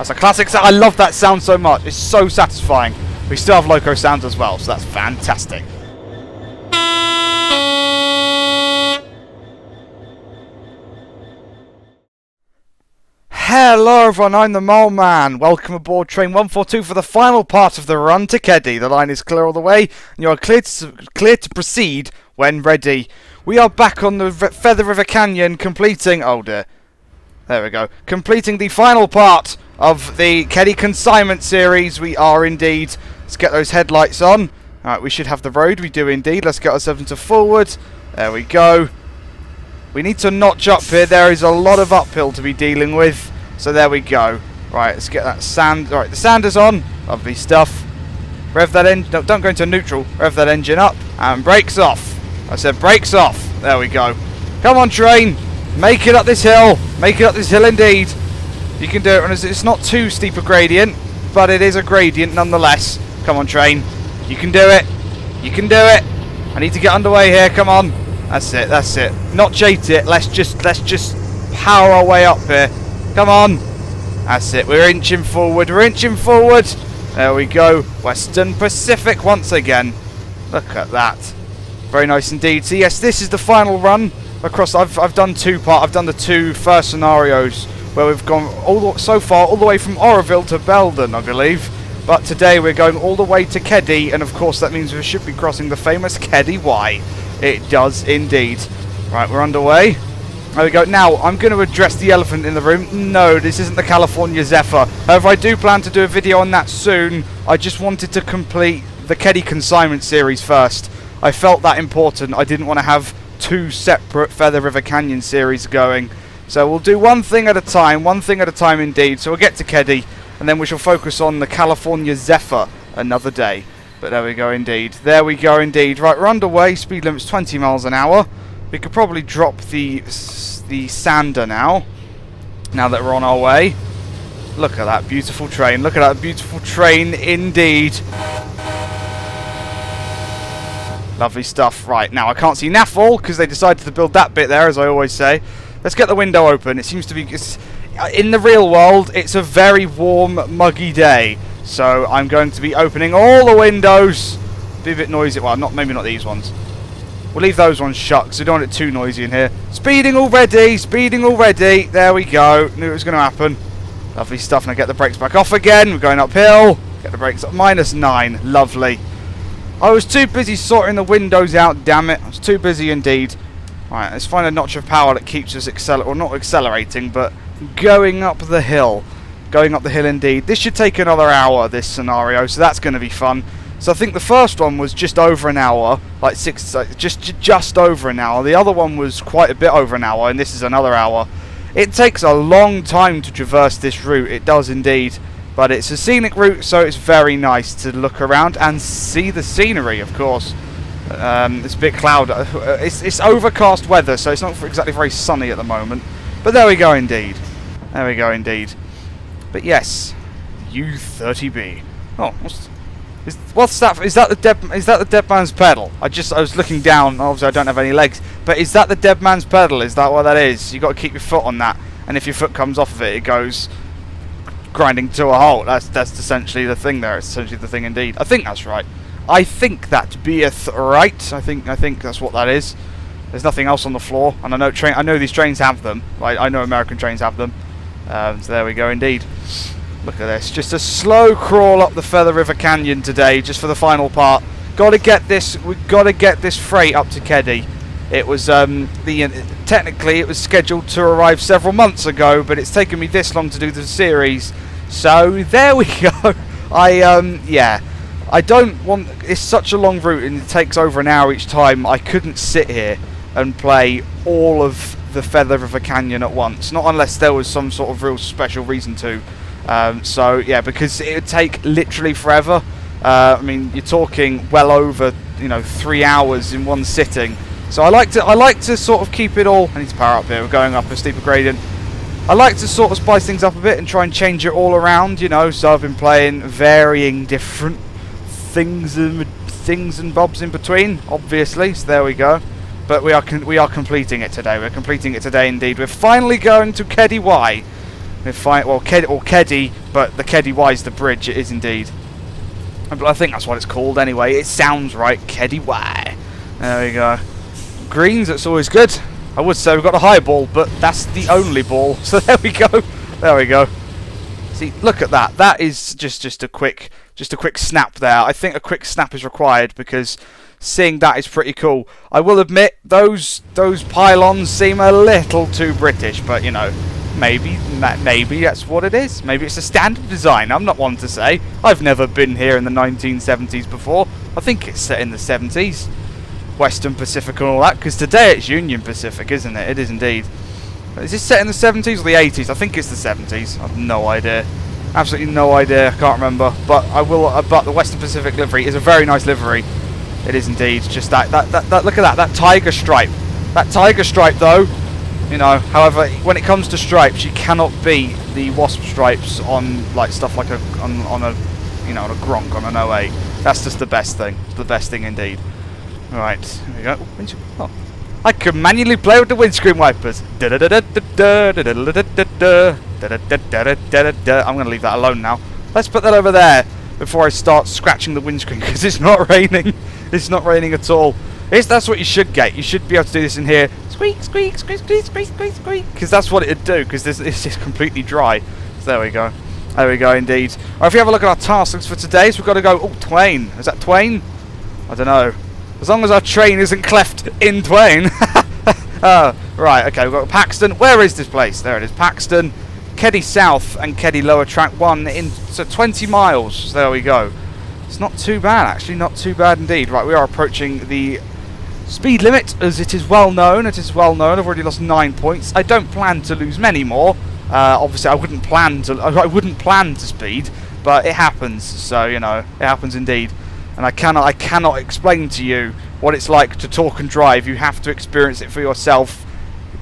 That's a classic sound. I love that sound so much. It's so satisfying. We still have loco sounds as well, so that's fantastic. Hello everyone, I'm the Mole Man. Welcome aboard train 142 for the final part of the run to Keddie. The line is clear all the way, and you are clear to, clear to proceed when ready. We are back on the Feather River Canyon completing... Oh dear. There we go. Completing the final part of the Keddie Consignment series. We are indeed. Let's get those headlights on. Alright, we should have the road. We do indeed. Let's get ourselves into forward. There we go. We need to notch up here. There is a lot of uphill to be dealing with. So there we go. Right, let's get that sand. Alright, the sand is on. Lovely stuff. Rev that engine. No, don't go into neutral. Rev that engine up. And brakes off. I said brakes off. There we go. Come on, train. Make it up this hill. Make it up this hill indeed. You can do it. It's not too steep a gradient, but it is a gradient nonetheless. Come on, train. You can do it. You can do it. I need to get underway here. Come on. That's it. That's it. Not jait it. Let's just let's just power our way up here. Come on. That's it. We're inching forward. We're inching forward. There we go. Western Pacific once again. Look at that. Very nice indeed. So yes, this is the final run across. I've I've done two part. I've done the two first scenarios where we've gone all the, so far all the way from Oroville to Belden, I believe. But today we're going all the way to Keddie, and of course that means we should be crossing the famous Keddie Wye. It does indeed. Right, we're underway. There we go. Now, I'm going to address the elephant in the room. No, this isn't the California Zephyr. However, I do plan to do a video on that soon. I just wanted to complete the Keddie Consignment series first. I felt that important. I didn't want to have two separate Feather River Canyon series going. So we'll do one thing at a time, one thing at a time indeed. So we'll get to Keddie, and then we shall focus on the California Zephyr another day. But there we go indeed. There we go indeed. Right, we're underway. Speed limit's 20 miles an hour. We could probably drop the the sander now. Now that we're on our way. Look at that beautiful train. Look at that beautiful train indeed. Lovely stuff. Right, now I can't see Naffle because they decided to build that bit there, as I always say. Let's get the window open. It seems to be... in the real world, it's a very warm, muggy day. So I'm going to be opening all the windows. Be a bit noisy. Well, not maybe not these ones. We'll leave those ones shut because we don't want it too noisy in here. Speeding already, speeding already. There we go. Knew it was going to happen. Lovely stuff. Now get the brakes back off again. We're going uphill. Get the brakes up. Minus nine. Lovely. I was too busy sorting the windows out, damn it. I was too busy indeed. Right, let's find a notch of power that keeps us accelerating, or not accelerating, but going up the hill. Going up the hill indeed. This should take another hour, this scenario, so that's going to be fun. So I think the first one was just over an hour, like six, just just over an hour. The other one was quite a bit over an hour, and this is another hour. It takes a long time to traverse this route. It does indeed, but it's a scenic route, so it's very nice to look around and see the scenery. Of course, um, it's a bit cloud. Uh, it's it's overcast weather, so it's not exactly very sunny at the moment. But there we go, indeed. There we go, indeed. But yes, U30B. Oh, what's is, what's that? Is that the dead? Is that the dead man's pedal? I just I was looking down. Obviously, I don't have any legs. But is that the dead man's pedal? Is that what that is? You got to keep your foot on that, and if your foot comes off of it, it goes grinding to a halt. That's that's essentially the thing there. It's essentially the thing indeed. I think that's right. I think that beeth right. I think I think that's what that is. There's nothing else on the floor, and I know train. I know these trains have them. I, I know American trains have them. Um, so there we go, indeed. Look at this. Just a slow crawl up the Feather River Canyon today, just for the final part. Got to get this. We've got to get this freight up to Keddie. It was um, the uh, technically it was scheduled to arrive several months ago, but it's taken me this long to do the series. So there we go. I um yeah. I don't want. It's such a long route and it takes over an hour each time. I couldn't sit here and play all of the Feather River Canyon at once. Not unless there was some sort of real special reason to. Um, so yeah, because it would take literally forever. Uh, I mean, you're talking well over you know three hours in one sitting. So I like to I like to sort of keep it all. I need to power up here. We're going up a steeper gradient. I like to sort of spice things up a bit and try and change it all around. You know, so I've been playing varying different things and things and bobs in between. Obviously, so there we go. But we are we are completing it today. We're completing it today indeed. We're finally going to Keddie Wye. We're. Well, Ked or Keddie, but the Keddie Wye is the bridge. It is indeed. But I think that's what it's called anyway. It sounds right. Keddie Wye. There we go. Greens, that's always good. I would say we've got a high ball, but that's the only ball. So there we go. There we go. See, look at that. That is just just a quick just a quick snap there. I think a quick snap is required because seeing that is pretty cool. I will admit those those pylons seem a little too British, but you know, maybe maybe that's what it is. Maybe it's a standard design. I'm not one to say. I've never been here in the 1970s before. I think it's set in the 70s. Western Pacific and all that, because today it's Union Pacific, isn't it? It is indeed. Is this set in the 70s or the 80s? I think it's the 70s. I have no idea. Absolutely no idea. I can't remember. But I will. Uh, but the Western Pacific livery is a very nice livery. It is indeed. Just that, that, that, that. Look at that. That tiger stripe. That tiger stripe, though. You know. However, when it comes to stripes, you cannot beat the wasp stripes on like stuff like a on, on a you know on a Gronk on an 08. That's just the best thing. The best thing indeed. Right, here we go. Oh. I can manually play with the windscreen wipers. I'm going to leave that alone now. Let's put that over there before I start scratching the windscreen because it's not raining. It's not raining at all. It's, that's what you should get. You should be able to do this in here. Squeak, squeak, squeak, squeak, squeak, squeak, squeak. Because that's what it'd do because this, this is completely dry. So there we go. There we go indeed. Right, if you have a look at our tasks for today, so we've got to go... Oh, Twain. Is that Twain? I don't know. As long as our train isn't cleft in twain. uh, right, okay, we've got Paxton. Where is this place? There it is, Paxton. Keddie South and Keddie Lower Track 1 in so 20 miles. There we go. It's not too bad, actually. Not too bad indeed. Right, we are approaching the speed limit, as it is well known. It is well known. I've already lost nine points. I don't plan to lose many more. Uh, obviously, I wouldn't plan to. I wouldn't plan to speed, but it happens. So you know, it happens indeed and I cannot I cannot explain to you what it's like to talk and drive. You have to experience it for yourself.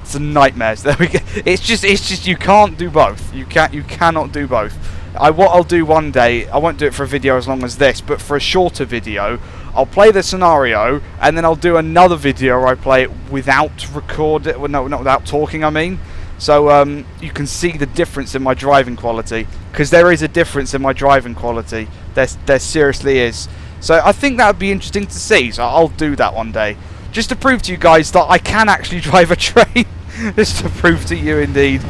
It's nightmares. There we go. It's just it's just you can't do both. You can't you cannot do both. I what I'll do one day. I won't do it for a video as long as this, but for a shorter video, I'll play the scenario and then I'll do another video where I play it without record. Well, no, not without talking. I mean. So um, you can see the difference in my driving quality because there is a difference in my driving quality. There, there seriously is. So I think that would be interesting to see. So I'll do that one day. Just to prove to you guys that I can actually drive a train. Just to prove to you indeed.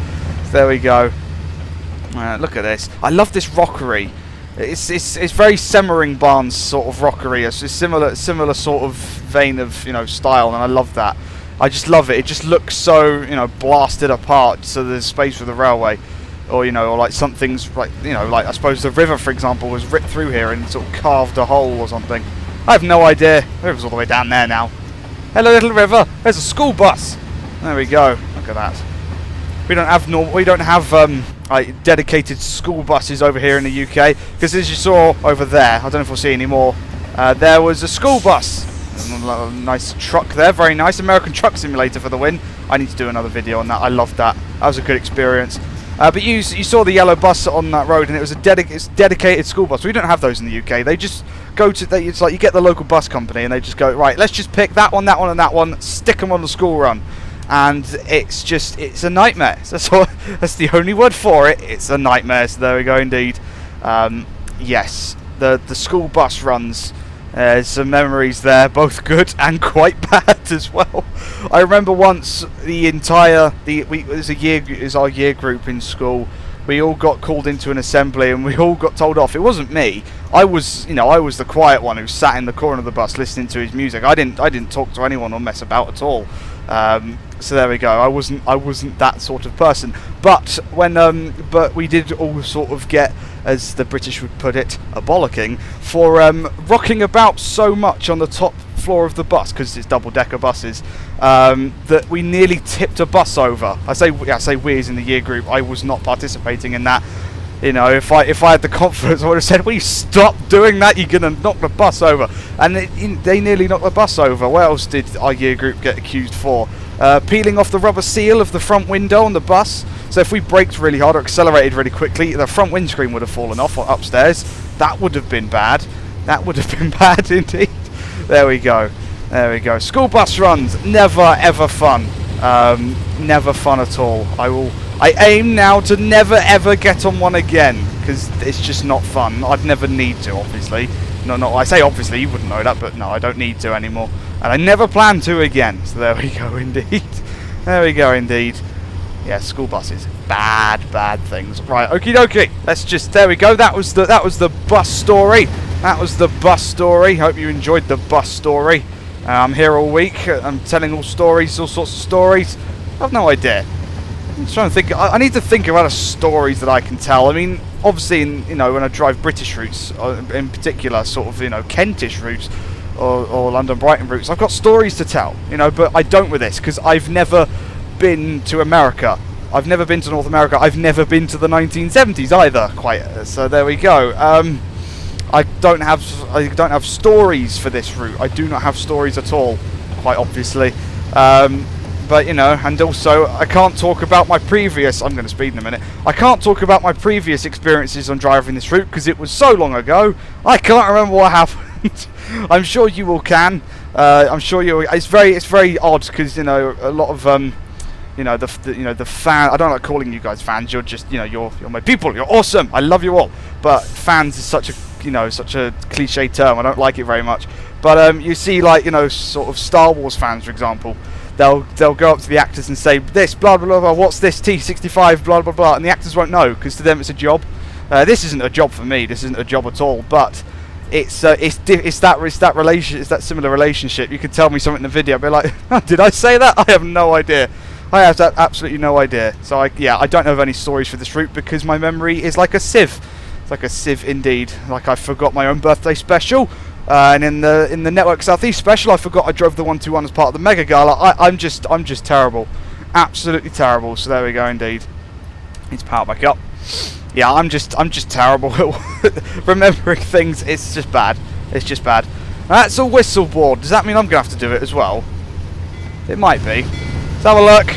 There we go. Uh, look at this. I love this rockery. It's it's it's very Semmering Barnes sort of rockery. It's a similar similar sort of vein of you know style, and I love that. I just love it. It just looks so you know blasted apart. So there's space for the railway or you know, or like something's like you know, like I suppose the river, for example, was ripped through here and sort of carved a hole or something. I have no idea. The river's all the way down there now. Hello, little river. There's a school bus. There we go. Look at that. We don't have normal. We don't have um, like dedicated school buses over here in the UK because as you saw over there, I don't know if we'll see any more. Uh, there was a school bus. Nice truck there, very nice. American Truck Simulator for the win. I need to do another video on that. I loved that. That was a good experience. Uh, but you you saw the yellow bus on that road, and it was a dedic dedicated school bus. We don't have those in the UK. They just go to they, it's like you get the local bus company, and they just go right. Let's just pick that one, that one, and that one. Stick them on the school run, and it's just it's a nightmare. That's what that's the only word for it. It's a nightmare. So there we go, indeed. Um, yes, the the school bus runs uh, some memories there, both good and quite bad as well. I remember once the entire the we was a year is our year group in school. We all got called into an assembly and we all got told off. It wasn't me. I was, you know, I was the quiet one who sat in the corner of the bus listening to his music. I didn't, I didn't talk to anyone or mess about at all. Um, so there we go. I wasn't, I wasn't that sort of person. But when, um, but we did all sort of get as the British would put it, a bollocking, for um, rocking about so much on the top floor of the bus, because it's double-decker buses, um, that we nearly tipped a bus over. I say, I say we as in the year group, I was not participating in that. You know, if I if I had the confidence, I would have said, "Will you stop doing that. You're going to knock the bus over." And they nearly knocked the bus over. What else did our year group get accused for? Uh, peeling off the rubber seal of the front window on the bus. So if we braked really hard or accelerated really quickly, the front windscreen would have fallen off upstairs. That would have been bad. That would have been bad indeed. There we go. There we go. School bus runs, never ever fun. Um, never fun at all. I will I aim now to never ever get on one again because it's just not fun. I'd never need to, obviously. No, no, I say obviously, you wouldn't know that, but no, I don't need to anymore. And I never plan to again. So there we go, indeed. there we go, indeed. Yeah, school buses. Bad, bad things. Right, okie dokie. Let's just, there we go. That was the, that was the bus story. That was the bus story. Hope you enjoyed the bus story. Uh, I'm here all week. I'm telling all stories, all sorts of stories. I've no idea. I'm trying to think. I, I need to think of other stories that I can tell. I mean, obviously, in, you know, when I drive British routes, uh, in particular, sort of, you know, Kentish routes or, or London Brighton routes, I've got stories to tell. You know, but I don't with this because I've never been to America. I've never been to North America. I've never been to the 1970s either. Quite. So there we go. Um, I don't have I don't have stories for this route. I do not have stories at all. Quite obviously. Um, but you know, and also I can't talk about my previous. I'm going to speed in a minute. I can't talk about my previous experiences on driving this route because it was so long ago. I can't remember what happened. I'm sure you all can. Uh, I'm sure you. It's very, it's very odd because you know a lot of um, you know the, the, you know the fan. I don't like calling you guys fans. You're just you know you're you're my people. You're awesome. I love you all. But fans is such a you know such a cliche term. I don't like it very much. But um, you see like you know sort of Star Wars fans, for example they'll they'll go up to the actors and say this blah blah blah, what's this T65 blah blah blah and the actors won't know because to them it's a job. Uh, this isn't a job for me this isn't a job at all but it's uh, it's it's that it's that relation it's that similar relationship. You could tell me something in the video I'd be like did I say that? I have no idea. I have absolutely no idea. So I yeah I don't have any stories for this route because my memory is like a sieve. It's like a sieve indeed. Like I forgot my own birthday special uh, and in the in the Network Southeast special, I forgot I drove the 121 as part of the Mega Gala. I, I'm just I'm just terrible, absolutely terrible. So there we go, indeed. Needs power back up. Yeah, I'm just I'm just terrible remembering things. It's just bad. It's just bad. That's a whistle board. Does that mean I'm gonna have to do it as well? It might be. Let's have a look.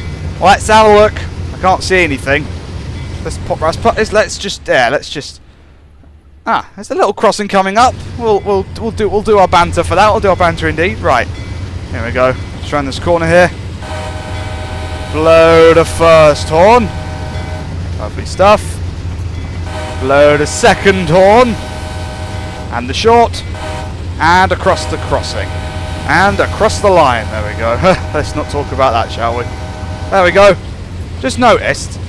Let's have a look. I can't see anything. Let's pop. Let's put. Let's just. Yeah. Let's just. Ah, there's a little crossing coming up. We'll we'll we'll do we'll do our banter for that. We'll do our banter indeed. Right. Here we go. Just around this corner here. Blow the first horn. Lovely stuff. Blow the second horn. And the short. And across the crossing. And across the line. There we go. Let's not talk about that, shall we? There we go. Just noticed.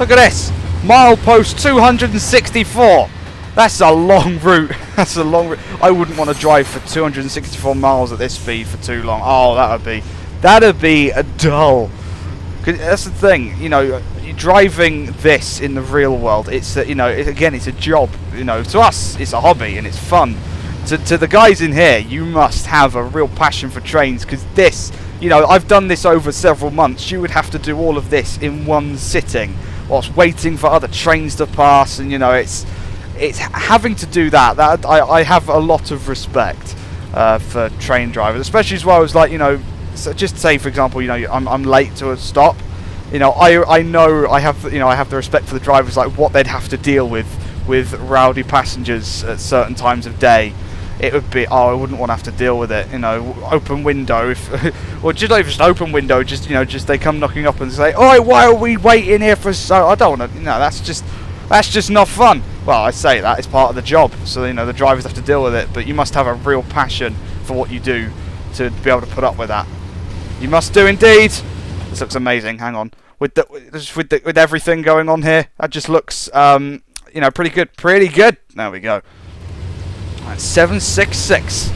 Look at this. Milepost 264. That's a long route. That's a long route. I wouldn't want to drive for 264 miles at this speed for too long. Oh, that would be, that'd be a dull. That's the thing, you know, driving this in the real world. It's a, you know, it, again, it's a job. You know, to us, it's a hobby and it's fun. To, to the guys in here, you must have a real passion for trains because this, you know, I've done this over several months. You would have to do all of this in one sitting whilst waiting for other trains to pass, and you know, it's it's having to do that. That I, I have a lot of respect uh, for train drivers, especially as well as like you know, so just say for example, you know, I'm I'm late to a stop. You know, I I know I have you know I have the respect for the drivers like what they'd have to deal with with rowdy passengers at certain times of day. It would be oh I wouldn't want to have to deal with it. You know, open window if or just just open window. Just you know, just they come knocking up and say, "Oh, why are we waiting here for so?" I don't want to. You know, that's just that's just not fun. Well, I say that, it's part of the job, so you know the drivers have to deal with it, but you must have a real passion for what you do to be able to put up with that. You must do indeed! This looks amazing, hang on. With the, with the, with everything going on here, that just looks, um, you know, pretty good, pretty good. There we go. Right, 766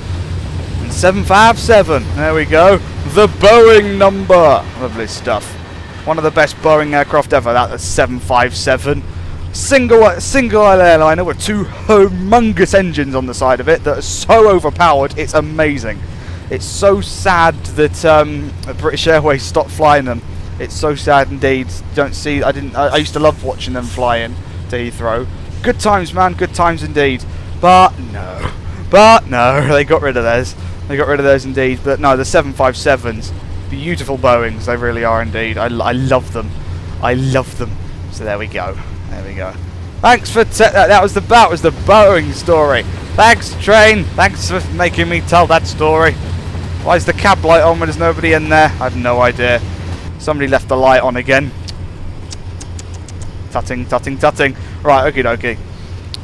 and 757, there we go. The Boeing number! Lovely stuff. One of the best Boeing aircraft ever, that's 757 single single airliner with two humongous engines on the side of it that are so overpowered. It's amazing. It's so sad that um, British Airways stopped flying them. It's so sad indeed. Don't see. I didn't. I, used to love watching them flying to Heathrow. Good times, man. Good times indeed. But no. But no. They got rid of those. They got rid of those indeed. But no, the 757s, beautiful Boeings. They really are indeed. I, I love them. I love them. So there we go. There we go. Thanks for that. That was the that was the Boeing story. Thanks, train. Thanks for making me tell that story. Why is the cab light on when there's nobody in there? I have no idea. Somebody left the light on again. Tutting, tutting, tutting. Right, okay, okay.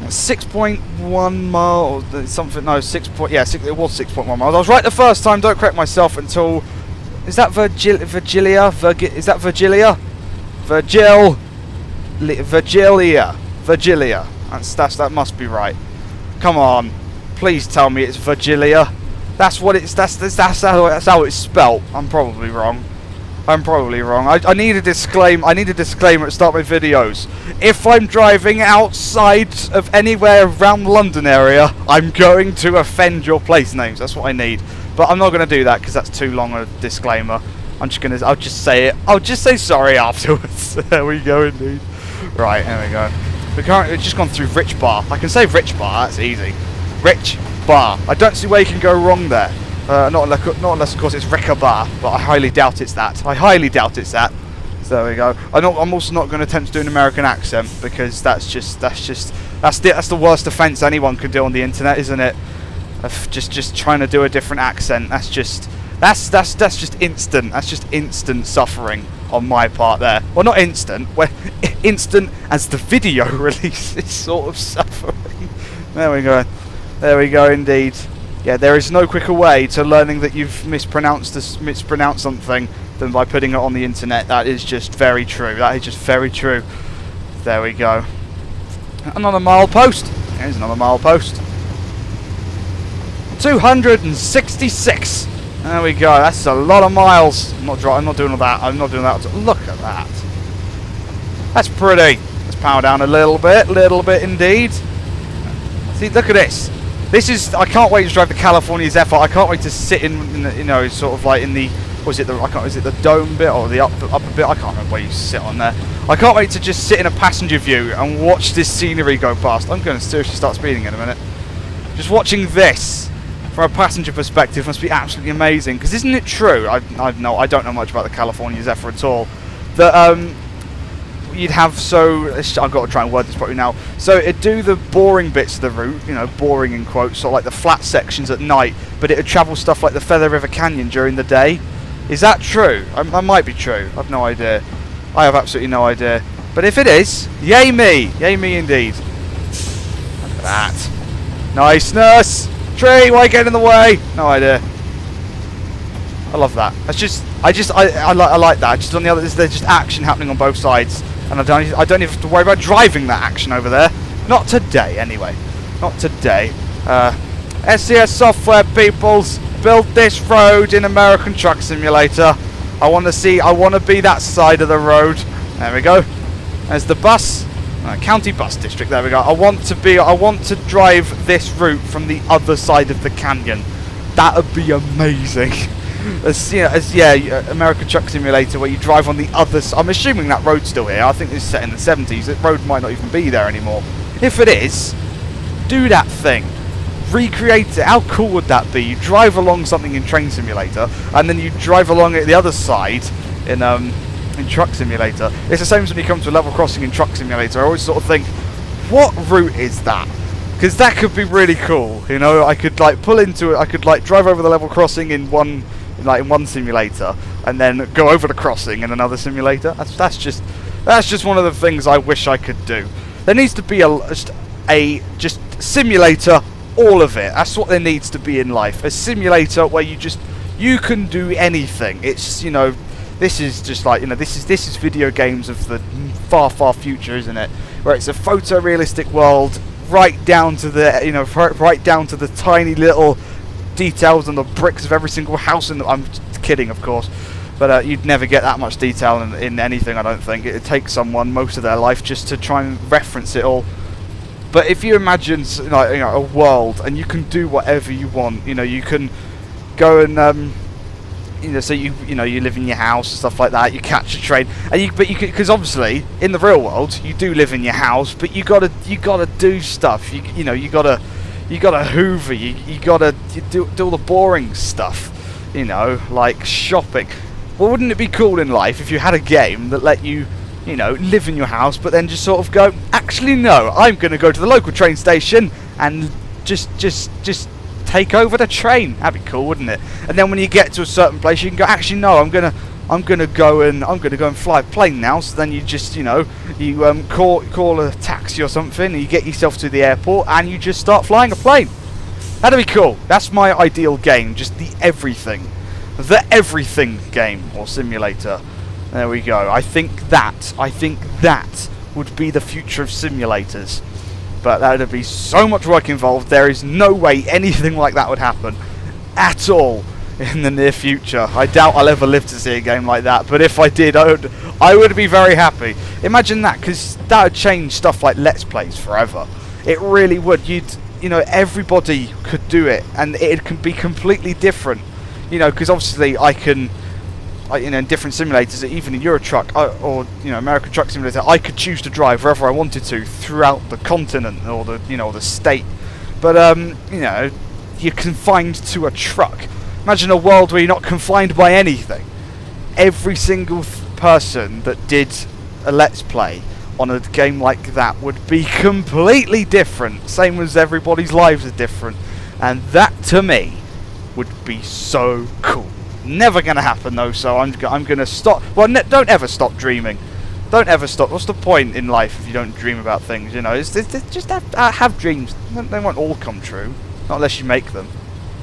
6.1 miles, uh, something, no, 6 point, yeah, six, it was 6.1 miles. I was right the first time, don't correct myself until, is that Virgil, Virgilia? Virgi, is that Virgilia? Virgil, Virgilia, Virgilia. That's, that's, that must be right. Come on, please tell me it's Virgilia. That's what it's, that's, that's, that's, how, that's how it's spelt. I'm probably wrong. I'm probably wrong. I, I need a disclaimer. I need a disclaimer at the start of my videos. If I'm driving outside of anywhere around the London area, I'm going to offend your place names. That's what I need. But I'm not going to do that because that's too long a disclaimer. I'm just going to. I'll just say it. I'll just say sorry afterwards. there we go, indeed. Right, there we go. We can't. We've just gone through Rich Bar. I can say Rich Bar. That's easy. Rich Bar. I don't see where you can go wrong there. Uh, not, unless, not unless, of course, it's Rekaba, but I highly doubt it's that. I highly doubt it's that. So there we go. I'm, not, I'm also not going to attempt to do an American accent because that's just that's just that's the that's the worst offence anyone could do on the internet, isn't it? Of just just trying to do a different accent. That's just that's that's that's just instant. That's just instant suffering on my part there. Well, not instant. Well, instant as the video release is sort of suffering. There we go. There we go, indeed. Yeah, there is no quicker way to learning that you've mispronounced this, mispronounced something than by putting it on the internet. That is just very true. That is just very true. There we go. Another mile post. Here's another mile post. 266. There we go. That's a lot of miles. I'm not. I'm not doing all that. I'm not doing that. Look at that. That's pretty. Let's power down a little bit. Little bit indeed. See, look at this. This is. I can't wait to drive the California Zephyr. I can't wait to sit in, in the, you know, sort of like in the. Was it the? I can't. Is it the dome bit or the upper, upper bit? I can't remember where you sit on there. I can't wait to just sit in a passenger view and watch this scenery go past. I'm going to seriously start speeding in a minute. Just watching this from a passenger perspective must be absolutely amazing. Because isn't it true? I I know I don't know much about the California Zephyr at all. That um you'd have so I've got to try and word this properly now. So it'd do the boring bits of the route, you know, boring in quotes, sort of like the flat sections at night, but it'd travel stuff like the Feather River Canyon during the day. Is that true? I, that might be true. I've no idea. I have absolutely no idea. But if it is, yay me, yay me indeed. Look at that. Niceness. Tree, why get in the way? No idea. I love that. That's just, I just, I, I, li I like that. Just on the other, there's just action happening on both sides and I don't I don't even have to worry about driving that action over there. Not today, anyway. Not today. Uh, SCS Software peoples built this road in American Truck Simulator. I want to see. I want to be that side of the road. There we go. There's the bus. Uh, county bus district. There we go. I want to be. I want to drive this route from the other side of the canyon. That would be amazing. as, you know, as yeah, uh, American Truck Simulator, where you drive on the other. I'm assuming that road's still here. I think it's set in the 70s. That road might not even be there anymore. If it is, do that thing. Recreate it. How cool would that be? You drive along something in Train Simulator, and then you drive along it the other side in um in Truck Simulator. It's the same as when you come to a level crossing in Truck Simulator. I always sort of think, what route is that? Because that could be really cool. You know, I could like pull into it. I could like drive over the level crossing in one like in one simulator and then go over the crossing in another simulator. That's that's just that's just one of the things I wish I could do. There needs to be a just a just simulator all of it. That's what there needs to be in life. A simulator where you just you can do anything. It's you know this is just like you know this is this is video games of the far far future, isn't it? Where it's a photorealistic world right down to the you know right down to the tiny little details on the bricks of every single house in the, I'm kidding, of course. But uh, you'd never get that much detail in, in anything, I don't think. It takes someone most of their life just to try and reference it all. But if you imagine like, you know, a world and you can do whatever you want, you know, you can go and um, you know, so you you know you live in your house and stuff like that. You catch a train, and you but you because obviously in the real world you do live in your house, but you gotta you gotta do stuff. You you know you gotta you gotta hoover, you, you gotta you do, do all the boring stuff, you know, like shopping. Well, wouldn't it be cool in life if you had a game that let you, you know, live in your house, but then just sort of go, actually no, I'm gonna go to the local train station and just, just, just take over the train. That'd be cool, wouldn't it? And then when you get to a certain place, you can go, actually no, I'm gonna, I'm gonna go and I'm gonna go and fly a plane now. So then you just, you know, You um, call call a taxi or something, and you get yourself to the airport, and you just start flying a plane. That'd be cool. That's my ideal game. Just the everything, the everything game or simulator. There we go. I think that. I think that would be the future of simulators. But that would be so much work involved. There is no way anything like that would happen at all in the near future. I doubt I'll ever live to see a game like that, but if I did, I would, I would be very happy. Imagine that, because that would change stuff like Let's Plays forever. It really would. You'd, you know, everybody could do it, and it can be completely different. You know, because obviously I can, I, you know, in different simulators, even in Euro Truck I, or you know American Truck Simulator, I could choose to drive wherever I wanted to throughout the continent or the, you know, the state. But um, you know, you're confined to a truck Imagine a world where you're not confined by anything. Every single person that did a Let's Play on a game like that would be completely different. Same as everybody's lives are different. And that, to me, would be so cool. Never going to happen, though, so I'm, I'm going to stop. Well, don't ever stop dreaming. Don't ever stop. What's the point in life if you don't dream about things, you know? It's, it's, it's just have, uh, have dreams. They won't all come true. Not unless you make them.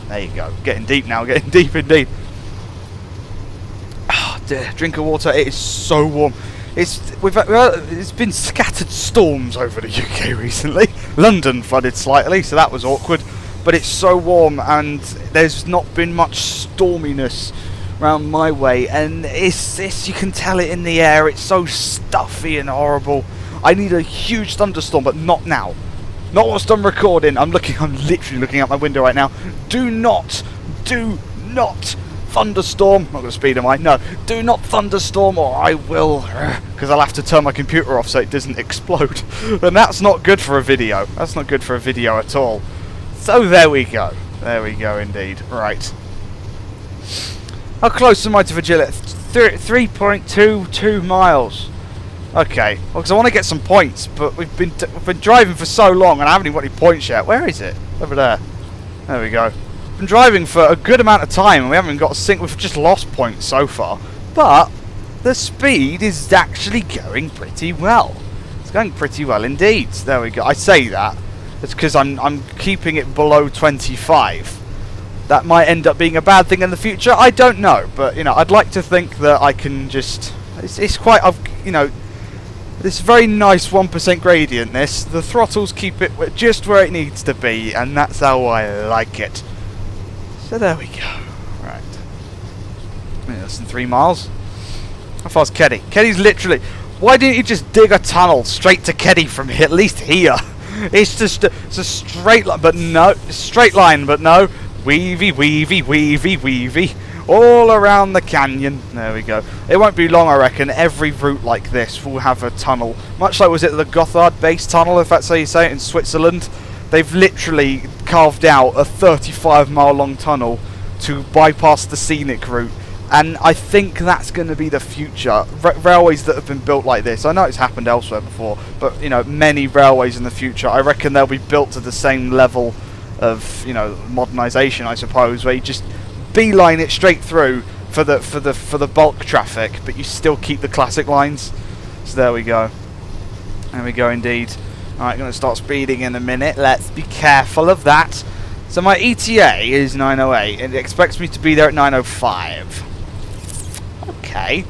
There you go. Getting deep now. Getting deep indeed. Oh dear. Drink of water. It is so warm. It's we've uh, it's been scattered storms over the UK recently. London flooded slightly, so that was awkward. But it's so warm, and there's not been much storminess around my way, and it's, it's you can tell it in the air. It's so stuffy and horrible. I need a huge thunderstorm, but not now. Not whilst I'm recording. I'm looking. I'm literally looking out my window right now. Do not, do not thunderstorm. Not to speed, am I? No. Do not thunderstorm, or I will, because I'll have to turn my computer off so it doesn't explode. and that's not good for a video. That's not good for a video at all. So there we go. There we go, indeed. Right. How close am I to Virgilia? 3.22 miles. Okay, well, because I want to get some points, but we've been we've been driving for so long, and I haven't even got any points yet. Where is it? Over there. There we go. Been driving for a good amount of time, and we haven't got a sink. We've just lost points so far, but the speed is actually going pretty well. It's going pretty well indeed. There we go. I say that. It's because I'm I'm keeping it below 25. That might end up being a bad thing in the future. I don't know, but you know, I'd like to think that I can just. It's, it's quite. I've you know this very nice 1% gradient this. The throttles keep it just where it needs to be and that's how I like it. So there we go. Right. Less than three miles. How far's Keddie? Keddie's literally... Why didn't you just dig a tunnel straight to Keddie from here, at least here? It's just a, it's a straight line, but no. Straight line, but no. Weavy, weavy, weavy, weavy all around the canyon. There we go. It won't be long, I reckon. Every route like this will have a tunnel. Much like was it the Gotthard base tunnel, if that's how you say it, in Switzerland. They've literally carved out a 35 mile long tunnel to bypass the scenic route. And I think that's going to be the future. Railways that have been built like this. I know it's happened elsewhere before, but you know, many railways in the future. I reckon they'll be built to the same level of you know modernisation, I suppose, where you just beeline it straight through for the for the for the bulk traffic, but you still keep the classic lines. So there we go. There we go indeed. Alright, going to start speeding in a minute. Let's be careful of that. So my ETA is 908 and it expects me to be there at 905. Okay.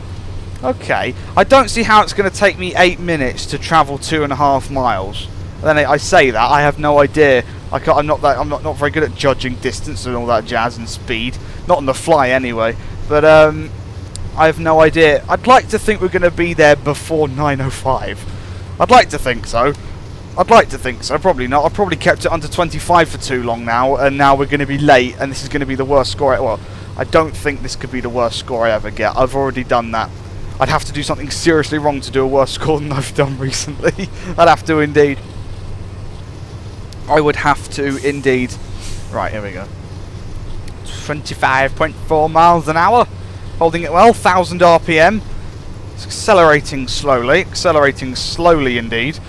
Okay. I don't see how it's going to take me 8 minutes to travel two and a half miles. Then I say that, I have no idea. I am not that I'm not, not very good at judging distance and all that jazz and speed. Not on the fly anyway. But um, I have no idea. I'd like to think we're going to be there before 9.05. I'd like to think so. I'd like to think so. Probably not. I've probably kept it under 25 for too long now, and now we're going to be late, and this is going to be the worst score. Well, I don't think this could be the worst score I ever get. I've already done that. I'd have to do something seriously wrong to do a worse score than I've done recently. I'd have to indeed. I would have to indeed. Right, here we go. 25.4 miles an hour. Holding it well, 1000 RPM. It's accelerating slowly, accelerating slowly indeed.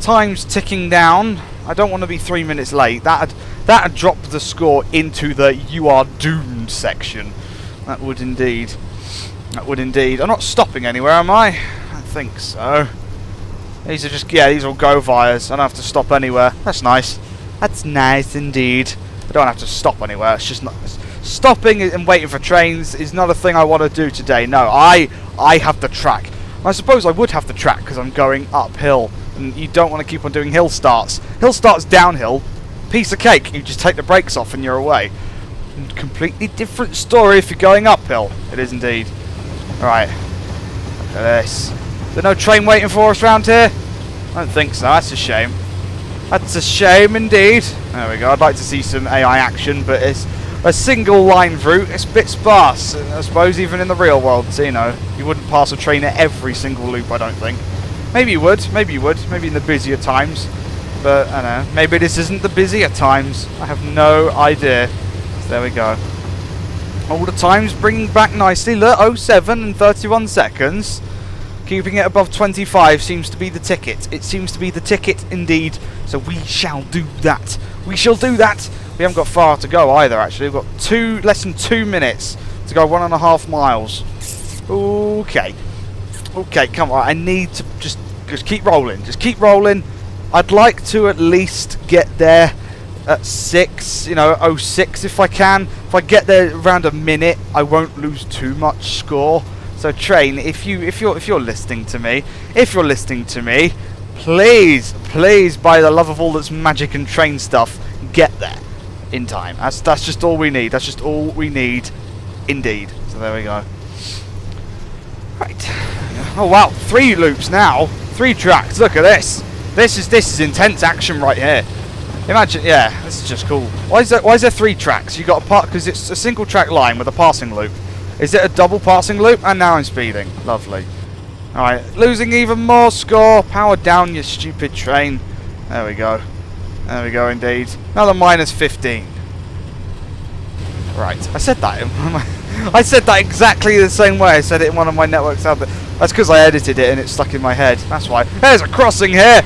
Time's ticking down. I don't want to be three minutes late. That that dropped the score into the you are doomed section. That would indeed. That would indeed. I'm not stopping anywhere, am I? I think so. These are just, yeah, these will go vias. I don't have to stop anywhere. That's nice. That's nice indeed. I don't have to stop anywhere. It's just not... Stopping and waiting for trains is not a thing I want to do today. No, I I have the track. I suppose I would have the track because I'm going uphill. And you don't want to keep on doing hill starts. Hill starts downhill. Piece of cake. You just take the brakes off and you're away. Completely different story if you're going uphill. It is indeed. Right. Look at this. Is there no train waiting for us round here? I don't think so. That's a shame. That's a shame indeed. There we go. I'd like to see some AI action, but it's a single line route. It's a bit sparse. I suppose even in the real world, so, you know, you wouldn't pass a train at every single loop, I don't think. Maybe you would. Maybe you would. Maybe in the busier times. But, I don't know. Maybe this isn't the busier times. I have no idea. So there we go. All the times bringing back nicely. Look, 07 and 31 seconds. Keeping it above 25 seems to be the ticket. It seems to be the ticket indeed. So we shall do that. We shall do that. We haven't got far to go either, actually. We've got two, less than two minutes to go one and a half miles. Okay. Okay, come on. I need to just, just keep rolling. Just keep rolling. I'd like to at least get there at 6, you know, 06 if I can. If I get there around a minute, I won't lose too much score. So train, if you if you're if you're listening to me, if you're listening to me, please, please, by the love of all that's magic and train stuff, get there in time. That's that's just all we need. That's just all we need, indeed. So there we go. Right. Oh wow, three loops now, three tracks. Look at this. This is this is intense action right here. Imagine, yeah, this is just cool. Why is there why is there three tracks? You got a part because it's a single track line with a passing loop. Is it a double passing loop? And now I'm speeding. Lovely. Alright, losing even more score. Power down, you stupid train. There we go. There we go, indeed. Another minus 15. Right, I said that. I said that exactly the same way. I said it in one of my networks out there. That's because I edited it and it's stuck in my head. That's why. There's a crossing here!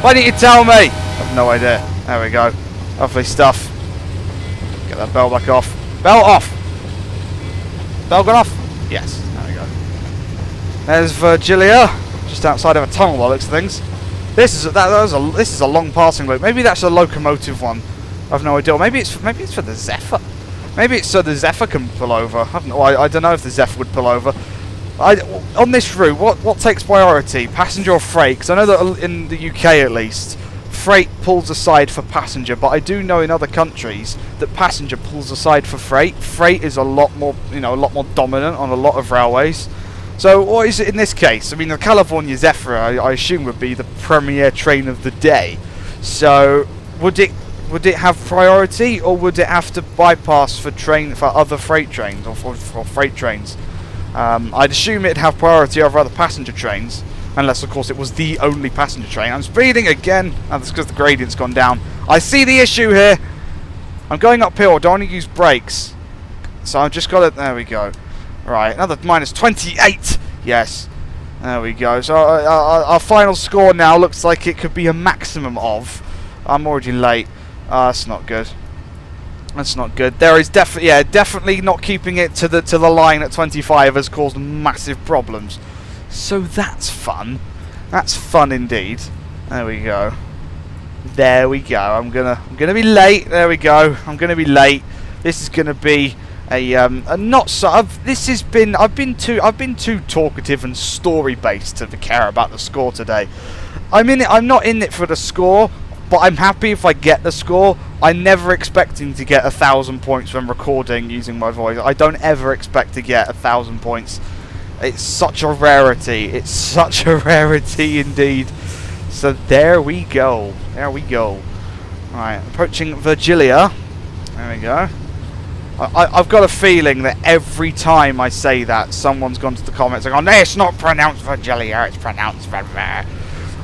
Why didn't you tell me? I have no idea. There we go. Lovely stuff. Get that bell back off. Bell off! Bell gone off? Yes, there we go. There's Virgilia, just outside of a tunnel by looks of things. This is a, that, that was a this is a long passing loop. Maybe that's a locomotive one. I've no idea. maybe it's maybe it's for the Zephyr. Maybe it's so the Zephyr can pull over. I, haven't, I, I don't know if the Zephyr would pull over. I, on this route, what what takes priority, passenger or freight? Because I know that in the UK at least, freight pulls aside for passenger, but I do know in other countries that passenger pulls aside for freight. Freight is a lot more, you know, a lot more dominant on a lot of railways. So what is it in this case? I mean, the California Zephyr, I, I assume, would be the premier train of the day. So would it would it have priority, or would it have to bypass for train for other freight trains or for, for freight trains? Um, I'd assume it'd have priority over other passenger trains. Unless, of course, it was the only passenger train. I'm speeding again. Oh, that's because the gradient's gone down. I see the issue here. I'm going uphill. I don't want to use brakes. So I've just got it. There we go. Right, another minus 28. Yes. There we go. So uh, uh, uh, our final score now looks like it could be a maximum of. I'm already late. Uh, that's not good. That's not good. There is definitely, yeah, definitely not keeping it to the to the line at 25 has caused massive problems. So that's fun. That's fun indeed. There we go. There we go. I'm gonna I'm gonna be late. There we go. I'm gonna be late. This is gonna be a um a not so. I've, this has been I've been too I've been too talkative and story based to care about the score today. I'm in it. I'm not in it for the score, but I'm happy if I get the score. I'm never expecting to get a thousand points when recording using my voice. I don't ever expect to get a thousand points it's such a rarity. It's such a rarity indeed. So there we go. There we go. Right, approaching Virgilia. There we go. I, have got a feeling that every time I say that, someone's gone to the comments and gone, no, it's not pronounced Virgilia, it's pronounced Virgilia.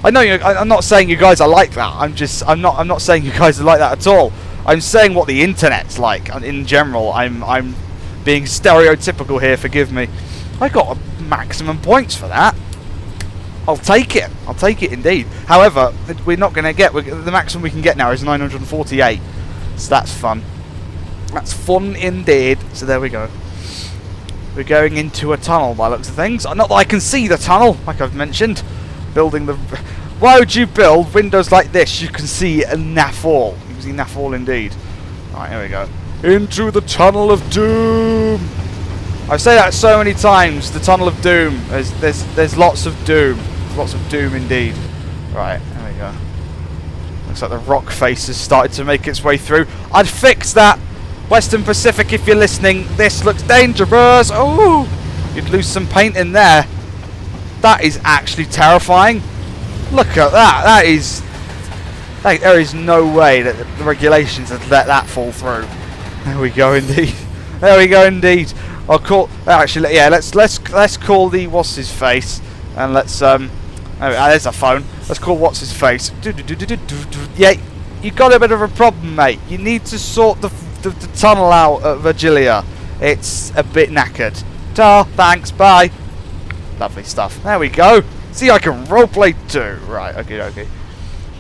I know you. I'm not saying you guys are like that. I'm just. I'm not. I'm not saying you guys are like that at all. I'm saying what the internet's like in general. I'm. I'm being stereotypical here. Forgive me. I got a maximum points for that. I'll take it. I'll take it indeed. However, we're not going to get... The maximum we can get now is 948. So that's fun. That's fun indeed. So there we go. We're going into a tunnel by looks of things. Not that I can see the tunnel, like I've mentioned. Building the... Why would you build windows like this? You can see a all. You can see naff indeed. Alright, here we go. Into the tunnel of doom! I've said that so many times, the tunnel of doom. There's, there's, there's lots of doom. Lots of doom indeed. Right, there we go. Looks like the rock face has started to make its way through. I'd fix that! Western Pacific, if you're listening, this looks dangerous! Oh! You'd lose some paint in there. That is actually terrifying. Look at that. That is... Like, there is no way that the regulations have let that fall through. There we go, indeed. There we go, indeed. I'll call... Actually, yeah, let's let's let's call the... What's his face? And let's... um. Oh, there's a phone. Let's call what's his face. Yeah, you got a bit of a problem, mate. You need to sort the, the, the tunnel out at Virgilia. It's a bit knackered. Ta, thanks, bye. Lovely stuff. There we go. See, I can roleplay too. Right, okay, okay.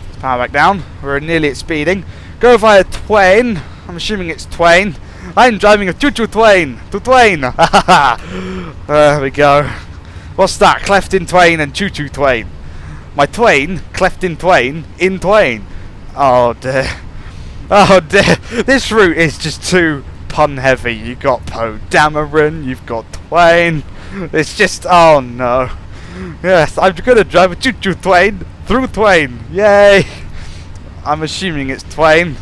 Let's power back down. We're nearly at speeding. Go via Twain. I'm assuming it's Twain. I'm driving a choo-choo Twain. To Twain. there we go. What's that? Cleft in Twain and choo-choo Twain. My Twain, cleft in Twain, in Twain. Oh dear. Oh dear. This route is just too pun heavy. You've got Poe Dameron, you've got Twain. It's just, oh no. Yes, I'm gonna drive a choo-choo Twain through Twain. Yay! I'm assuming it's Twain.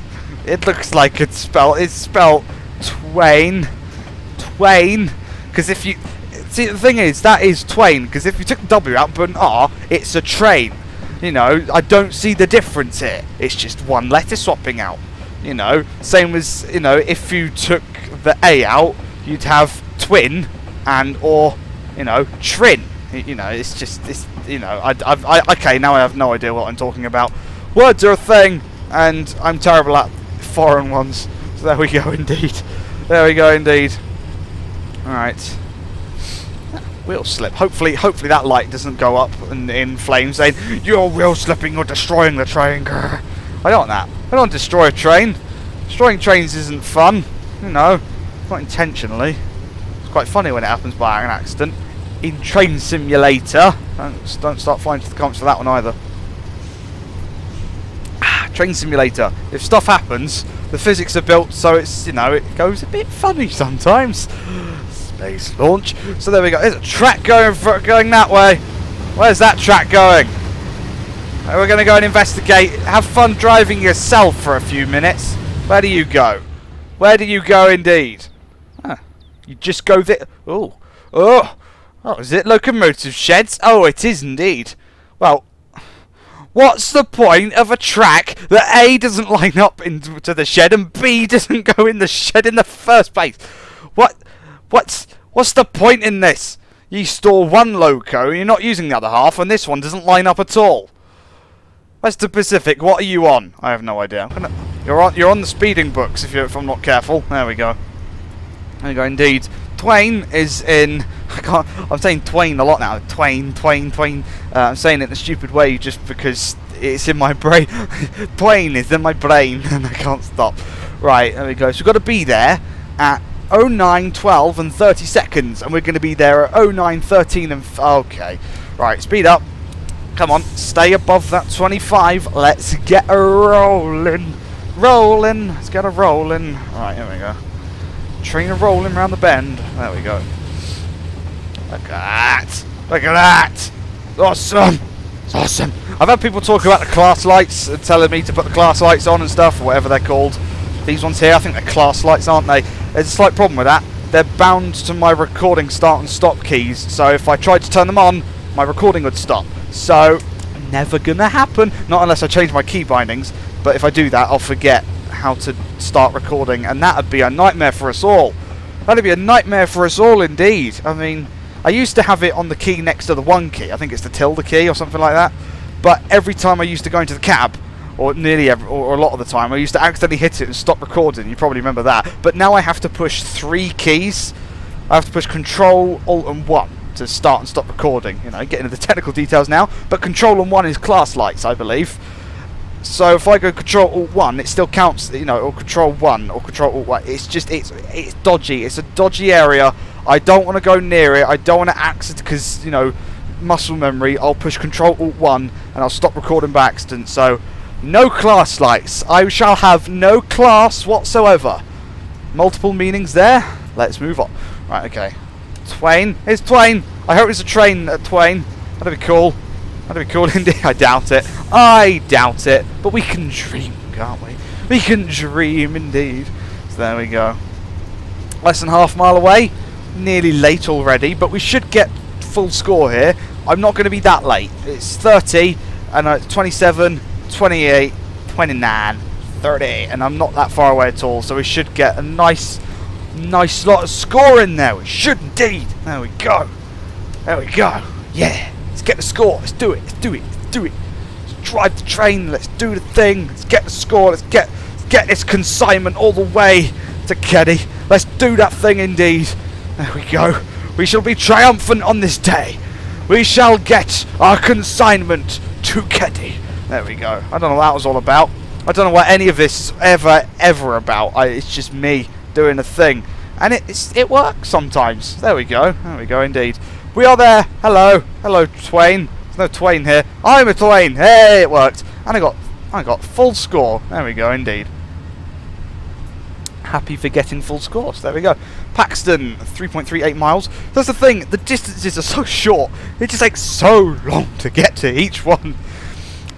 It looks like it's spelled. It's spelled Twain. Twain. Because if you see, the thing is that is Twain. Because if you took the W out, but an R, it's a train. You know, I don't see the difference here. It's just one letter swapping out. You know, same as you know, if you took the A out, you'd have twin and or you know trin. You know, it's just it's you know I I've, I okay now I have no idea what I'm talking about. Words are a thing, and I'm terrible at foreign ones. So there we go, indeed. There we go, indeed. All right. Wheel slip. Hopefully, hopefully that light doesn't go up in, in flames saying, You're wheel slipping, you're destroying the train. I don't want that. I don't destroy a train. Destroying trains isn't fun. You know, not intentionally. Quite funny when it happens by an accident. In Train Simulator. Don't, don't start finding the comments for that one either. Ah, train Simulator. If stuff happens, the physics are built so it's, you know, it goes a bit funny sometimes space launch. So there we go. There's a track going for, going that way. Where's that track going? We're going to go and investigate. Have fun driving yourself for a few minutes. Where do you go? Where do you go indeed? You just go there. Oh. Oh. Oh, is it locomotive sheds? Oh, it is indeed. Well, what's the point of a track that A doesn't line up into the shed and B doesn't go in the shed in the first place? What? What's what's the point in this? You store one loco, and you're not using the other half, and this one doesn't line up at all. Western Pacific, what are you on? I have no idea. Gonna, you're on you're on the speeding books if if I'm not careful. There we go. There we go. Indeed, Twain is in. I can't. I'm saying Twain a lot now. Twain, Twain, Twain. Uh, I'm saying it in a stupid way just because it's in my brain. Twain is in my brain, and I can't stop. Right, there we go. So we've got to be there at 09, 12 and 30 seconds and we're going to be there at 09, 13 and... okay. Right, speed up. Come on, stay above that 25. Let's get a rolling. Rolling. Let's get a rolling. Right, here we go. Train rolling around the bend. There we go. Look at that. Look at that. Awesome. It's awesome. I've had people talk about the class lights and telling me to put the class lights on and stuff, or whatever they're called. These ones here, I think they're class lights, aren't they? There's a slight problem with that. They're bound to my recording start and stop keys, so if I tried to turn them on, my recording would stop. So, never gonna happen. Not unless I change my key bindings, but if I do that, I'll forget how to start recording, and that'd be a nightmare for us all. That'd be a nightmare for us all indeed. I mean, I used to have it on the key next to the one key. I think it's the tilde key or something like that. But every time I used to go into the cab, or nearly every, or a lot of the time. I used to accidentally hit it and stop recording. You probably remember that. But now I have to push three keys. I have to push Control, Alt, and One to start and stop recording. You know, get into the technical details now. But Control and One is class lights, I believe. So if I go Control Alt One, it still counts. You know, or Control One or Control Alt One. It's just it's it's dodgy. It's a dodgy area. I don't want to go near it. I don't want to accident because you know muscle memory. I'll push Control Alt One and I'll stop recording by accident. So no class lights. I shall have no class whatsoever. Multiple meanings there. Let's move on. Right. Okay. Twain. It's Twain. I hope it's a train at Twain. That'd be cool. That'd be cool indeed. I doubt it. I doubt it. But we can dream, can't we? We can dream indeed. So there we go. Less than half mile away. Nearly late already, but we should get full score here. I'm not going to be that late. It's 30, and uh, 27, 28, 29, 30, and I'm not that far away at all, so we should get a nice, nice lot of score in there. We should indeed. There we go. There we go. Yeah. Get the score. Let's do it. Let's do it. Let's do it. Let's drive the train. Let's do the thing. Let's get the score. Let's get, let's get this consignment all the way to Keddie. Let's do that thing indeed. There we go. We shall be triumphant on this day. We shall get our consignment to Keddie. There we go. I don't know what that was all about. I don't know what any of this is ever, ever about. I, it's just me doing a thing. And it, it works sometimes. There we go. There we go indeed. We are there. Hello. Hello, Twain. There's no Twain here. I'm a Twain. Hey, it worked. And I got I got full score. There we go, indeed. Happy for getting full scores. There we go. Paxton, 3.38 miles. That's the thing. The distances are so short. It just takes so long to get to each one.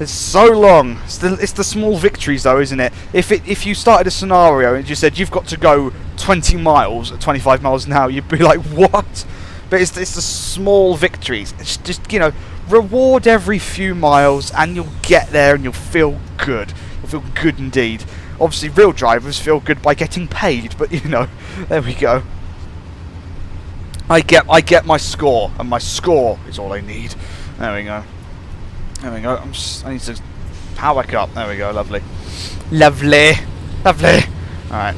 It's so long. It's the, it's the small victories, though, isn't it? If it if you started a scenario and you said you've got to go 20 miles at 25 miles an hour, you'd be like, what? But it's, it's the small victories. It's just, you know, reward every few miles and you'll get there and you'll feel good. You'll feel good indeed. Obviously, real drivers feel good by getting paid, but, you know, there we go. I get I get my score, and my score is all I need. There we go. There we go. I'm just, I need to power up. There we go. Lovely. Lovely. Lovely. Alright.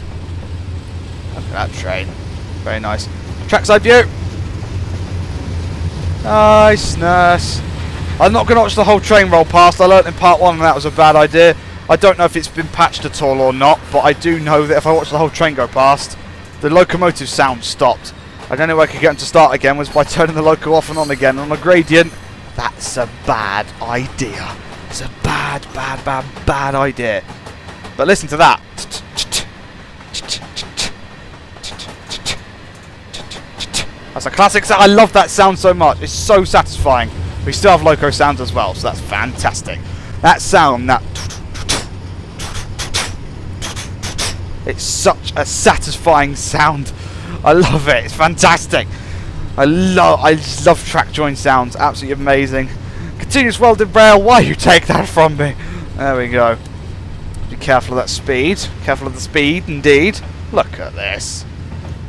Look at that train. Very nice. Trackside view. Nice, nice. I'm not going to watch the whole train roll past. I learnt in part one that was a bad idea. I don't know if it's been patched at all or not, but I do know that if I watch the whole train go past, the locomotive sound stopped. I don't know if I could get them to start again was by turning the loco off and on again on a gradient. That's a bad idea. It's a bad, bad, bad, bad idea. But listen to that. That's a classic sound. I love that sound so much. It's so satisfying. We still have loco sounds as well, so that's fantastic. That sound, that... It's such a satisfying sound. I love it. It's fantastic. I love I love track join sounds. Absolutely amazing. Continuous welded rail. Why you take that from me? There we go. Be careful of that speed. Careful of the speed, indeed. Look at this.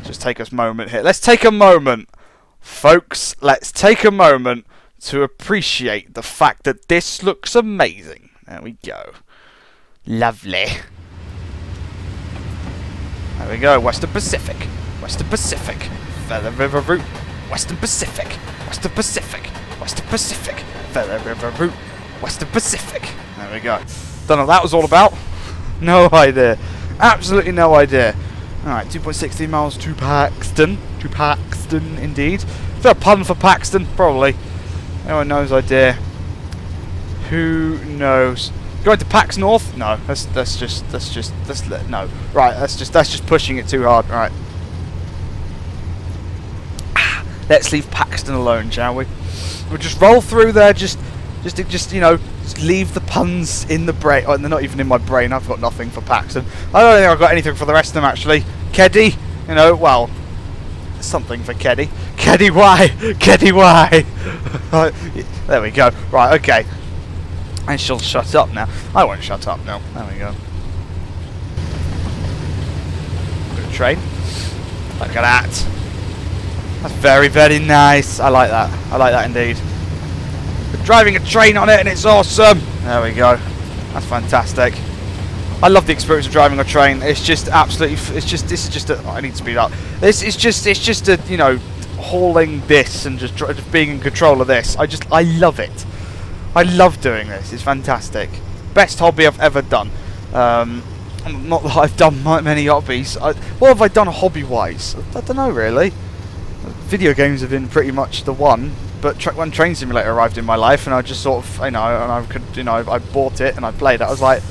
Just take us a moment here. Let's take a moment, folks. Let's take a moment to appreciate the fact that this looks amazing. There we go. Lovely. There we go. Western Pacific. Western Pacific. Feather River Route. Western Pacific. Western Pacific. Western Pacific. Feather River Route. Western Pacific. There we go. Don't know what that was all about. No idea. Absolutely no idea. Alright, 2.60 miles to Paxton. To Paxton, indeed. Is there a pun for Paxton? Probably. No one knows dare. Who knows? Going to Pax North? No, that's that's just that's just that's no. Right, that's just that's just pushing it too hard. Right. Ah, let's leave Paxton alone, shall we? We'll just roll through there. Just, just, just you know, just leave the puns in the brain. Oh, they're not even in my brain. I've got nothing for Paxton. I don't think I've got anything for the rest of them actually. Keddie, you know, well, something for Keddie. Keddie why? Keddie why? there we go. Right, okay. And she'll shut up now. I won't shut up now. There we go. Good train. Look at that. That's very, very nice. I like that. I like that indeed. Driving a train on it and it's awesome. There we go. That's fantastic. I love the experience of driving a train. It's just absolutely. It's just. This is just. A, I need to speed up. This is just. It's just a. You know, hauling this and just, just being in control of this. I just. I love it. I love doing this. It's fantastic. Best hobby I've ever done. Um, not that I've done many hobbies. I, what have I done hobby-wise? I, I don't know really. video games have been pretty much the one. But tra when Train Simulator arrived in my life, and I just sort of, you know, and I could, you know, I bought it and I played it. I was like,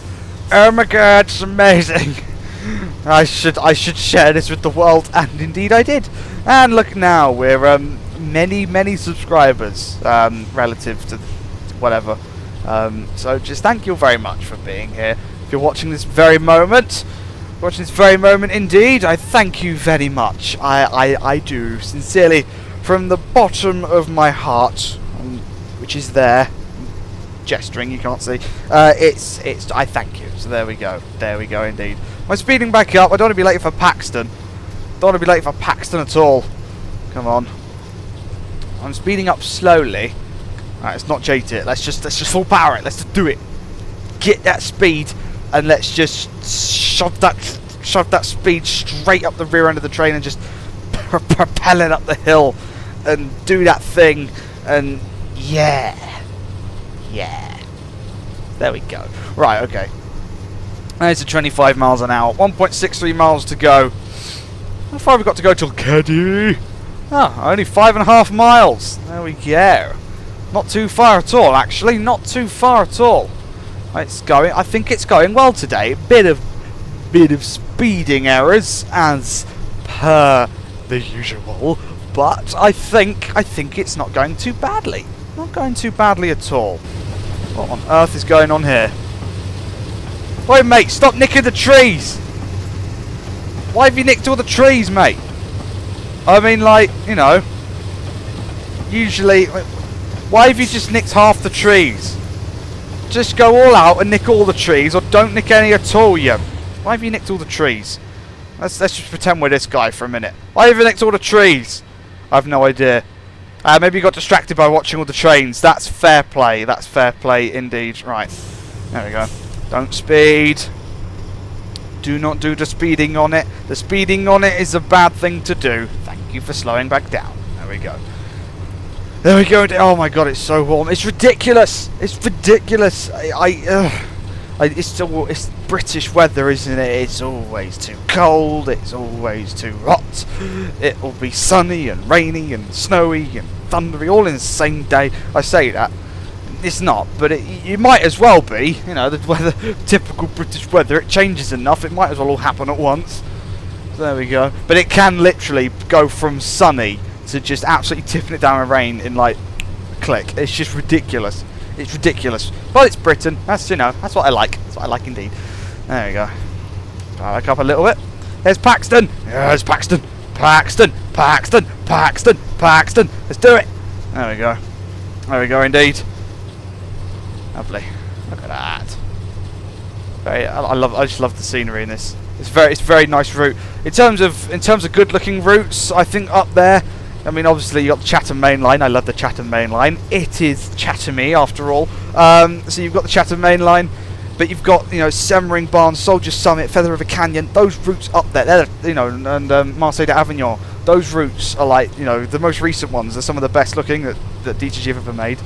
oh my god, it's amazing. I should, I should share this with the world, and indeed I did. And look now, we're um, many, many subscribers um, relative to whatever. Um, so just thank you very much for being here. If you're watching this very moment, watching this very moment indeed, I thank you very much. I, I, I do, sincerely, from the bottom of my heart, um, which is there, gesturing, you can't see, uh, it's, it's, I thank you. So there we go, there we go indeed. I'm speeding back up, I don't want to be late for Paxton. Don't want to be late for Paxton at all. Come on. I'm speeding up slowly. Alright, let's not jait it. Let's just let's just full power it. Let's just do it. Get that speed and let's just shove that shove that speed straight up the rear end of the train and just propel it up the hill and do that thing and yeah. Yeah. There we go. Right, okay. There's a 25 miles an hour. 1.63 miles to go. How far have we got to go till Keddie? Ah, only five and a half miles. There we go. Not too far at all, actually. Not too far at all. It's going. I think it's going well today. Bit of, bit of speeding errors as per the usual, but I think I think it's not going too badly. Not going too badly at all. What on earth is going on here? Wait, mate! Stop nicking the trees! Why have you nicked all the trees, mate? I mean, like, you know, usually, why have you just nicked half the trees? Just go all out and nick all the trees, or don't nick any at all, you. Why have you nicked all the trees? Let's, let's just pretend we're this guy for a minute. Why have you nicked all the trees? I have no idea. Uh, maybe you got distracted by watching all the trains. That's fair play. That's fair play indeed. Right. There we go. Don't speed. Do not do the speeding on it. The speeding on it is a bad thing to do. Thank you for slowing back down. There we go. There we go. Oh my god, it's so warm. It's ridiculous. It's ridiculous. I, I it's still it's British weather, isn't it? It's always too cold. It's always too hot. It will be sunny and rainy and snowy and thundery all in the same day. I say that it's not, but it, it might as well be. You know, the weather, typical British weather, it changes enough. It might as well all happen at once. So there we go. But it can literally go from sunny to just absolutely tipping it down with rain in like a click. It's just ridiculous. It's ridiculous. But it's Britain. That's you know, that's what I like. That's what I like indeed. There we go. Back up a little bit. There's Paxton. There's Paxton. Paxton. Paxton. Paxton. Paxton. Let's do it. There we go. There we go indeed. Lovely. Look at that. Very, I, I, love. I just love the scenery in this. It's very, it's very nice route. In terms of, in terms of good-looking routes, I think up there. I mean, obviously you got the Chatham Main Line. I love the Chatham Main Line. It is Chathamy after all. Um, so you've got the Chatham Main Line, but you've got you know Semmering Bahn, Soldier Summit, Feather River Canyon. Those routes up there, they're you know, and um, Marseille d'Avignon. Those routes are like you know the most recent ones. They're some of the best looking that that DTG have ever made.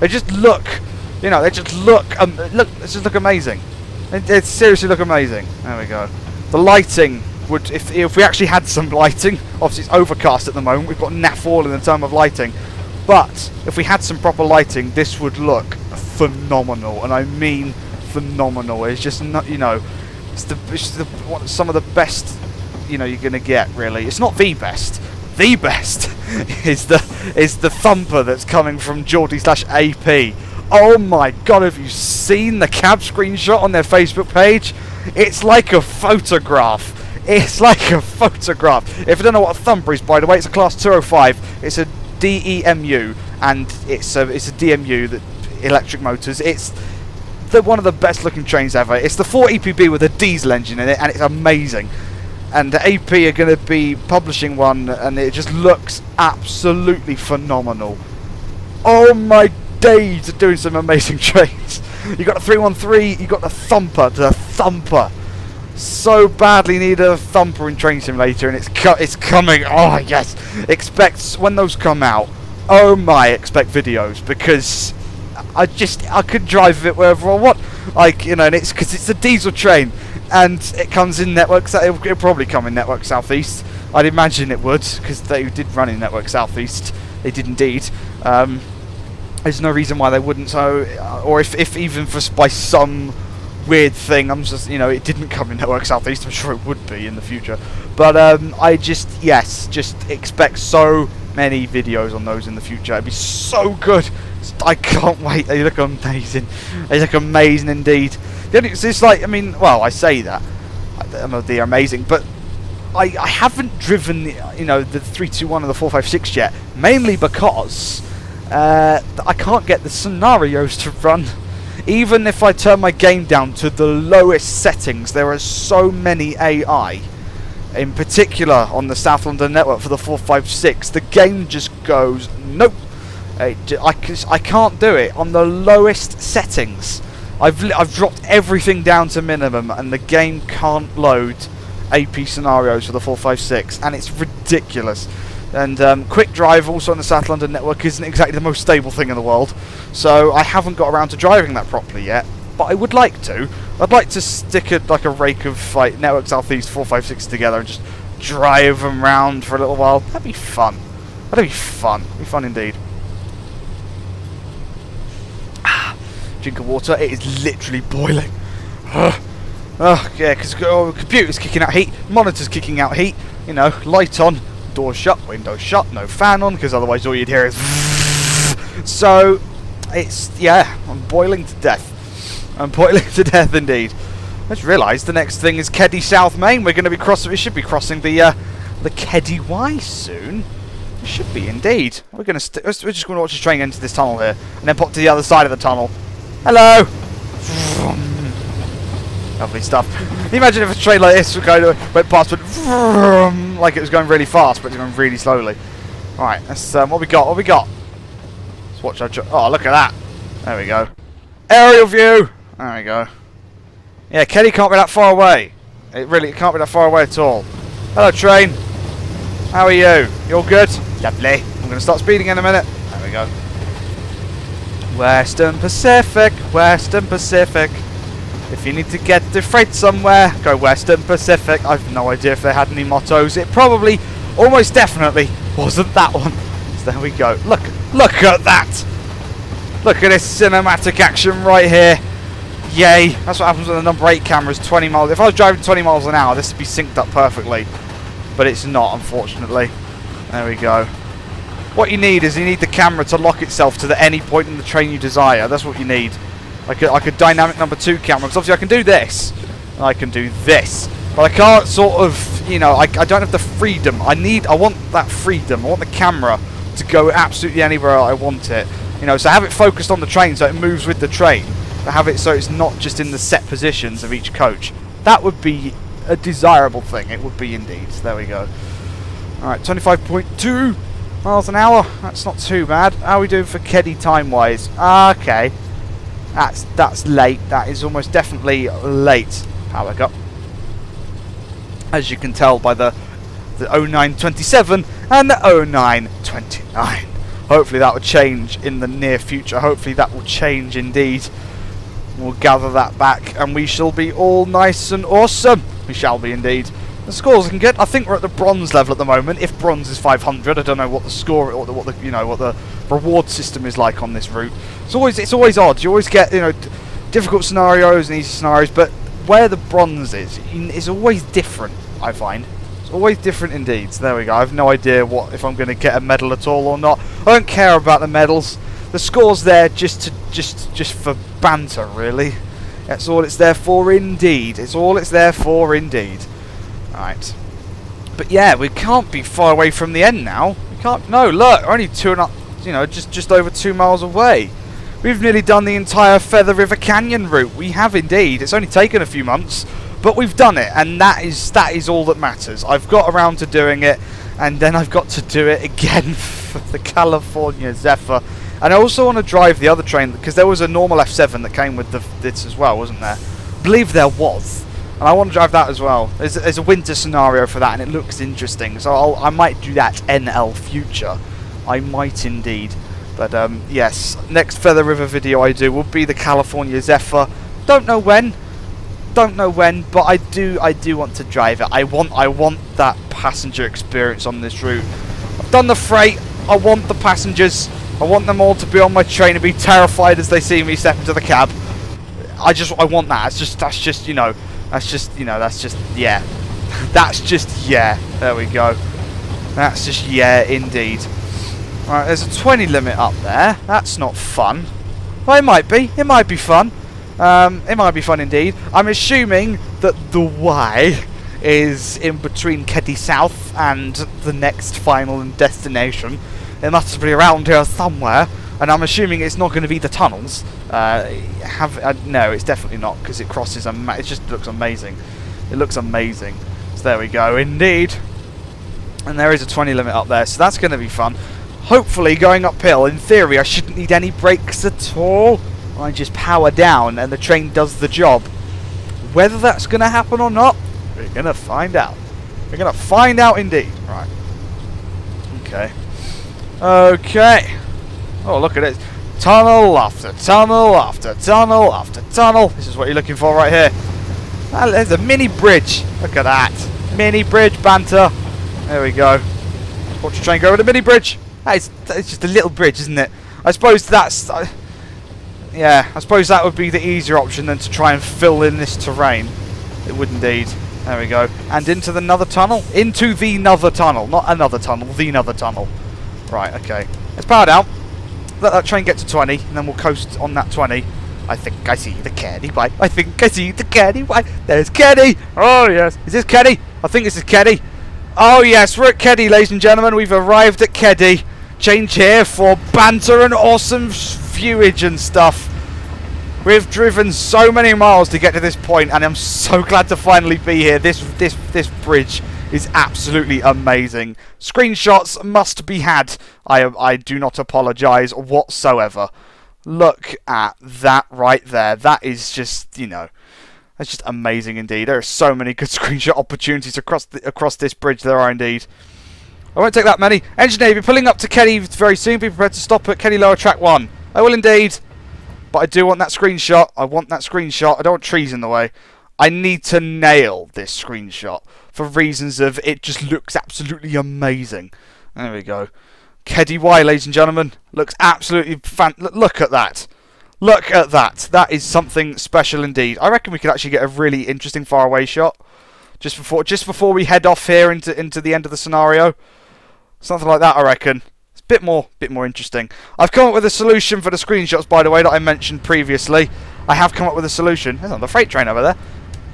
They just look you know, they just look, um, look, they just look amazing. They, they seriously look amazing. There we go. The lighting would, if if we actually had some lighting, obviously it's overcast at the moment. We've got naff all in the term of lighting, but if we had some proper lighting, this would look phenomenal, and I mean phenomenal. It's just not, you know, it's the, it's the what, some of the best, you know, you're gonna get. Really, it's not the best. The best is the is the thumper that's coming from Geordie slash AP Oh my god, have you seen the cab screenshot on their Facebook page? It's like a photograph. It's like a photograph. If you don't know what a thumper is, by the way, it's a Class 205. It's a DEMU, and it's a, it's a DMU, that electric motors. It's the, one of the best looking trains ever. It's the 4 EPB with a diesel engine in it, and it's amazing. And AP are going to be publishing one, and it just looks absolutely phenomenal. Oh my days doing some amazing trains. You got the 313, you got the Thumper, the Thumper. So badly need a Thumper in Train Simulator, and it's it's coming. Oh yes, expect when those come out. Oh my, expect videos because I just I could drive it wherever I want. Like you know, and it's because it's a diesel train, and it comes in networks. It'll, it'll probably come in network southeast. I'd imagine it would, because they did run in Network Southeast. They did indeed. Um, there's no reason why they wouldn't. So, or if, if even for by some weird thing, I'm just you know it didn't come in Network Southeast. I'm sure it would be in the future. But um, I just yes, just expect so many videos on those in the future. It'd be so good. I can't wait. They look amazing. They look amazing indeed. It's just like I mean, well, I say that they're amazing, but I, I haven't driven the, you know the 321 and the 456 yet, mainly because uh, I can't get the scenarios to run. Even if I turn my game down to the lowest settings, there are so many AI. In particular, on the South London network for the 456, the game just goes nope. I, can't do it on the lowest settings. I've I've dropped everything down to minimum, and the game can't load AP scenarios for the 456, and it's ridiculous. And um, Quick Drive, also on the South London network, isn't exactly the most stable thing in the world, so I haven't got around to driving that properly yet. But I would like to. I'd like to stick a, like a rake of like Network Southeast 456 together and just drive them round for a little while. That'd be fun. That'd be fun. That'd be fun indeed. Ah, drink of water. It is literally boiling. Oh, yeah, because oh, computer's kicking out heat, monitor's kicking out heat, you know, light on, door shut, window shut, no fan on, because otherwise all you'd hear is... So, it's, yeah, I'm boiling to death. I'm boiling to death indeed. I just realised the next thing is Keddie South Main. We're going to be crossing, we should be crossing the, uh, the Keddie Wye soon. We should be indeed. We're going to, we're just going to watch the train into this tunnel here, and then pop to the other side of the tunnel. Hello! Lovely stuff. Can you imagine if a train like this kind of went past, but vroom, like it was going really fast, but it's going really slowly. All right, let's. Um, what we got? What we got? Let's watch our. Oh, look at that! There we go. Aerial view. There we go. Yeah, Keddie can't be that far away. It really it can't be that far away at all. Hello, train. How are you? You all good? Lovely. I'm going to start speeding in a minute. There we go. Western Pacific, Western Pacific. If you need to get the freight somewhere, go Western Pacific. I've no idea if they had any mottos. It probably, almost definitely, wasn't that one. So there we go. Look, look at that. Look at this cinematic action right here. Yay. That's what happens when the number 8 camera's 20 miles. If I was driving 20 miles an hour, this would be synced up perfectly. But it's not, unfortunately. There we go. What you need is you need the camera to lock itself to the any point in the train you desire. That's what you need like a, like a dynamic number two camera. Because obviously I can do this, and I can do this, but I can't sort of, you know, I, I don't have the freedom. I need, I want that freedom. I want the camera to go absolutely anywhere I want it. You know, so have it focused on the train so it moves with the train. To have it so it's not just in the set positions of each coach. That would be a desirable thing. It would be indeed. There we go. Alright, 25.2 miles an hour. That's not too bad. How are we doing for Keddie time-wise? Okay. That's that's late. That is almost definitely late. Power up. As you can tell by the the 0927 and the 0929. Hopefully that will change in the near future. Hopefully that will change indeed. We'll gather that back and we shall be all nice and awesome. We shall be indeed. The scores I can get, I think we're at the bronze level at the moment. If bronze is 500, I don't know what the score, or the, what the, you know, what the reward system is like on this route. It's always, it's always odd. You always get, you know, difficult scenarios and easy scenarios, but where the bronze is, is always different. I find it's always different indeed. So there we go. I have no idea what if I'm going to get a medal at all or not. I don't care about the medals. The score's there just to just just for banter, really. That's all it's there for, indeed. It's all it's there for, indeed. Right. But yeah, we can't be far away from the end now. We can't. No, look, only two and a, you know, just just over two miles away. We've nearly done the entire Feather River Canyon route. We have indeed. It's only taken a few months, but we've done it, and that is that is all that matters. I've got around to doing it, and then I've got to do it again for the California Zephyr. And I also want to drive the other train because there was a normal F7 that came with the, this as well, wasn't there? I believe there was. And I want to drive that as well. There's, there's a winter scenario for that, and it looks interesting. So I'll, I might do that NL future. I might indeed. But um, yes, next Feather River video I do will be the California Zephyr. Don't know when. don't know when, but I do I do want to drive it. I want I want that passenger experience on this route. I've done the freight. I want the passengers. I want them all to be on my train and be terrified as they see me step into the cab. I just I want that. It's just that's just you know that's just you know that's just yeah. that's just yeah. There we go. That's just yeah indeed. Right, there's a 20 limit up there. That's not fun. Well, it might be. It might be fun. Um, it might be fun indeed. I'm assuming that the Wye is in between Keddie South and the next final destination. It must be around here somewhere, and I'm assuming it's not going to be the tunnels. Uh, have uh, no, it's definitely not because it crosses. it just looks amazing. It looks amazing. So there we go, indeed. And there is a 20 limit up there, so that's going to be fun. Hopefully, going uphill, in theory, I shouldn't need any brakes at all. I just power down and the train does the job. Whether that's going to happen or not, we're going to find out. We're going to find out indeed. Right. Okay. Okay. Oh, look at it. Tunnel after tunnel after tunnel after tunnel. This is what you're looking for right here. Ah, there's a mini bridge. Look at that. Mini bridge banter. There we go. Watch the train go over the mini bridge. It's, it's just a little bridge, isn't it? I suppose that's... Uh, yeah, I suppose that would be the easier option than to try and fill in this terrain. It would indeed. There we go. And into the another tunnel? Into the another tunnel. Not another tunnel, the another tunnel. Right, okay. Let's power down. Let that train get to 20, and then we'll coast on that 20. I think I see the Keddie Wye. I think I see the Keddie Wye. There's Keddie. Oh, yes. Is this Keddie? I think this is Keddie. Oh, yes. We're at Keddie, ladies and gentlemen. We've arrived at Keddie. Change here for banter and awesome viewage and stuff. We've driven so many miles to get to this point, and I'm so glad to finally be here. This this this bridge is absolutely amazing. Screenshots must be had. I I do not apologise whatsoever. Look at that right there. That is just you know. That's just amazing indeed. There are so many good screenshot opportunities across the, across this bridge. There are indeed. I won't take that many. Engineer, you're pulling up to Keddie very soon. Be prepared to stop at Keddie Lower Track 1. I will indeed. But I do want that screenshot. I want that screenshot. I don't want trees in the way. I need to nail this screenshot for reasons of it just looks absolutely amazing. There we go. Keddie Wye, ladies and gentlemen, looks absolutely fan. Look at that. Look at that. That is something special indeed. I reckon we could actually get a really interesting faraway shot just before just before we head off here into into the end of the scenario. Something like that, I reckon It's a bit more bit more interesting. I've come up with a solution for the screenshots, by the way, that I mentioned previously. I have come up with a solution. There's the freight train over there.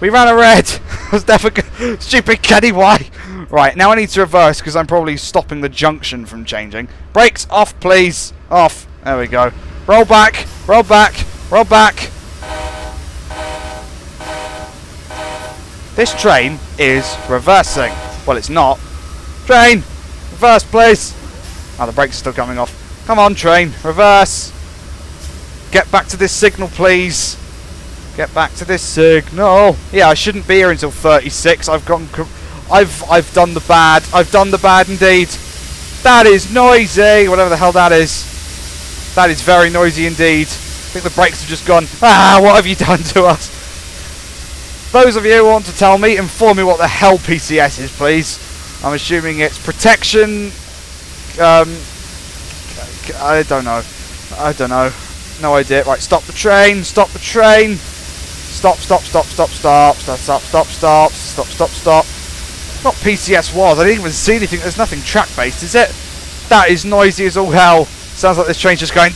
We ran a red. was good. Stupid Keddie, why? Right, now I need to reverse because I'm probably stopping the junction from changing. Brakes off, please. Off. There we go. Roll back. Roll back. Roll back. This train is reversing. Well, it's not. Train! Reverse, please! Oh, the brakes are still coming off. Come on, train. Reverse. Get back to this signal, please. Get back to this signal. Yeah, I shouldn't be here until 36. I've gone. I've I've done the bad. I've done the bad indeed. That is noisy. Whatever the hell that is. That is very noisy indeed. I think the brakes have just gone. Ah, what have you done to us? Those of you who want to tell me, inform me what the hell PCS is, please. I'm assuming it's protection. Um, I don't know. I don't know. No idea. Right, stop the train. Stop the train. Stop, stop, stop, stop, stop, stop, stop, stop, stop, stop, stop, stop. Not PCS was. I didn't even see anything. There's nothing track-based, is it? That is noisy as all hell. Sounds like this train's just going.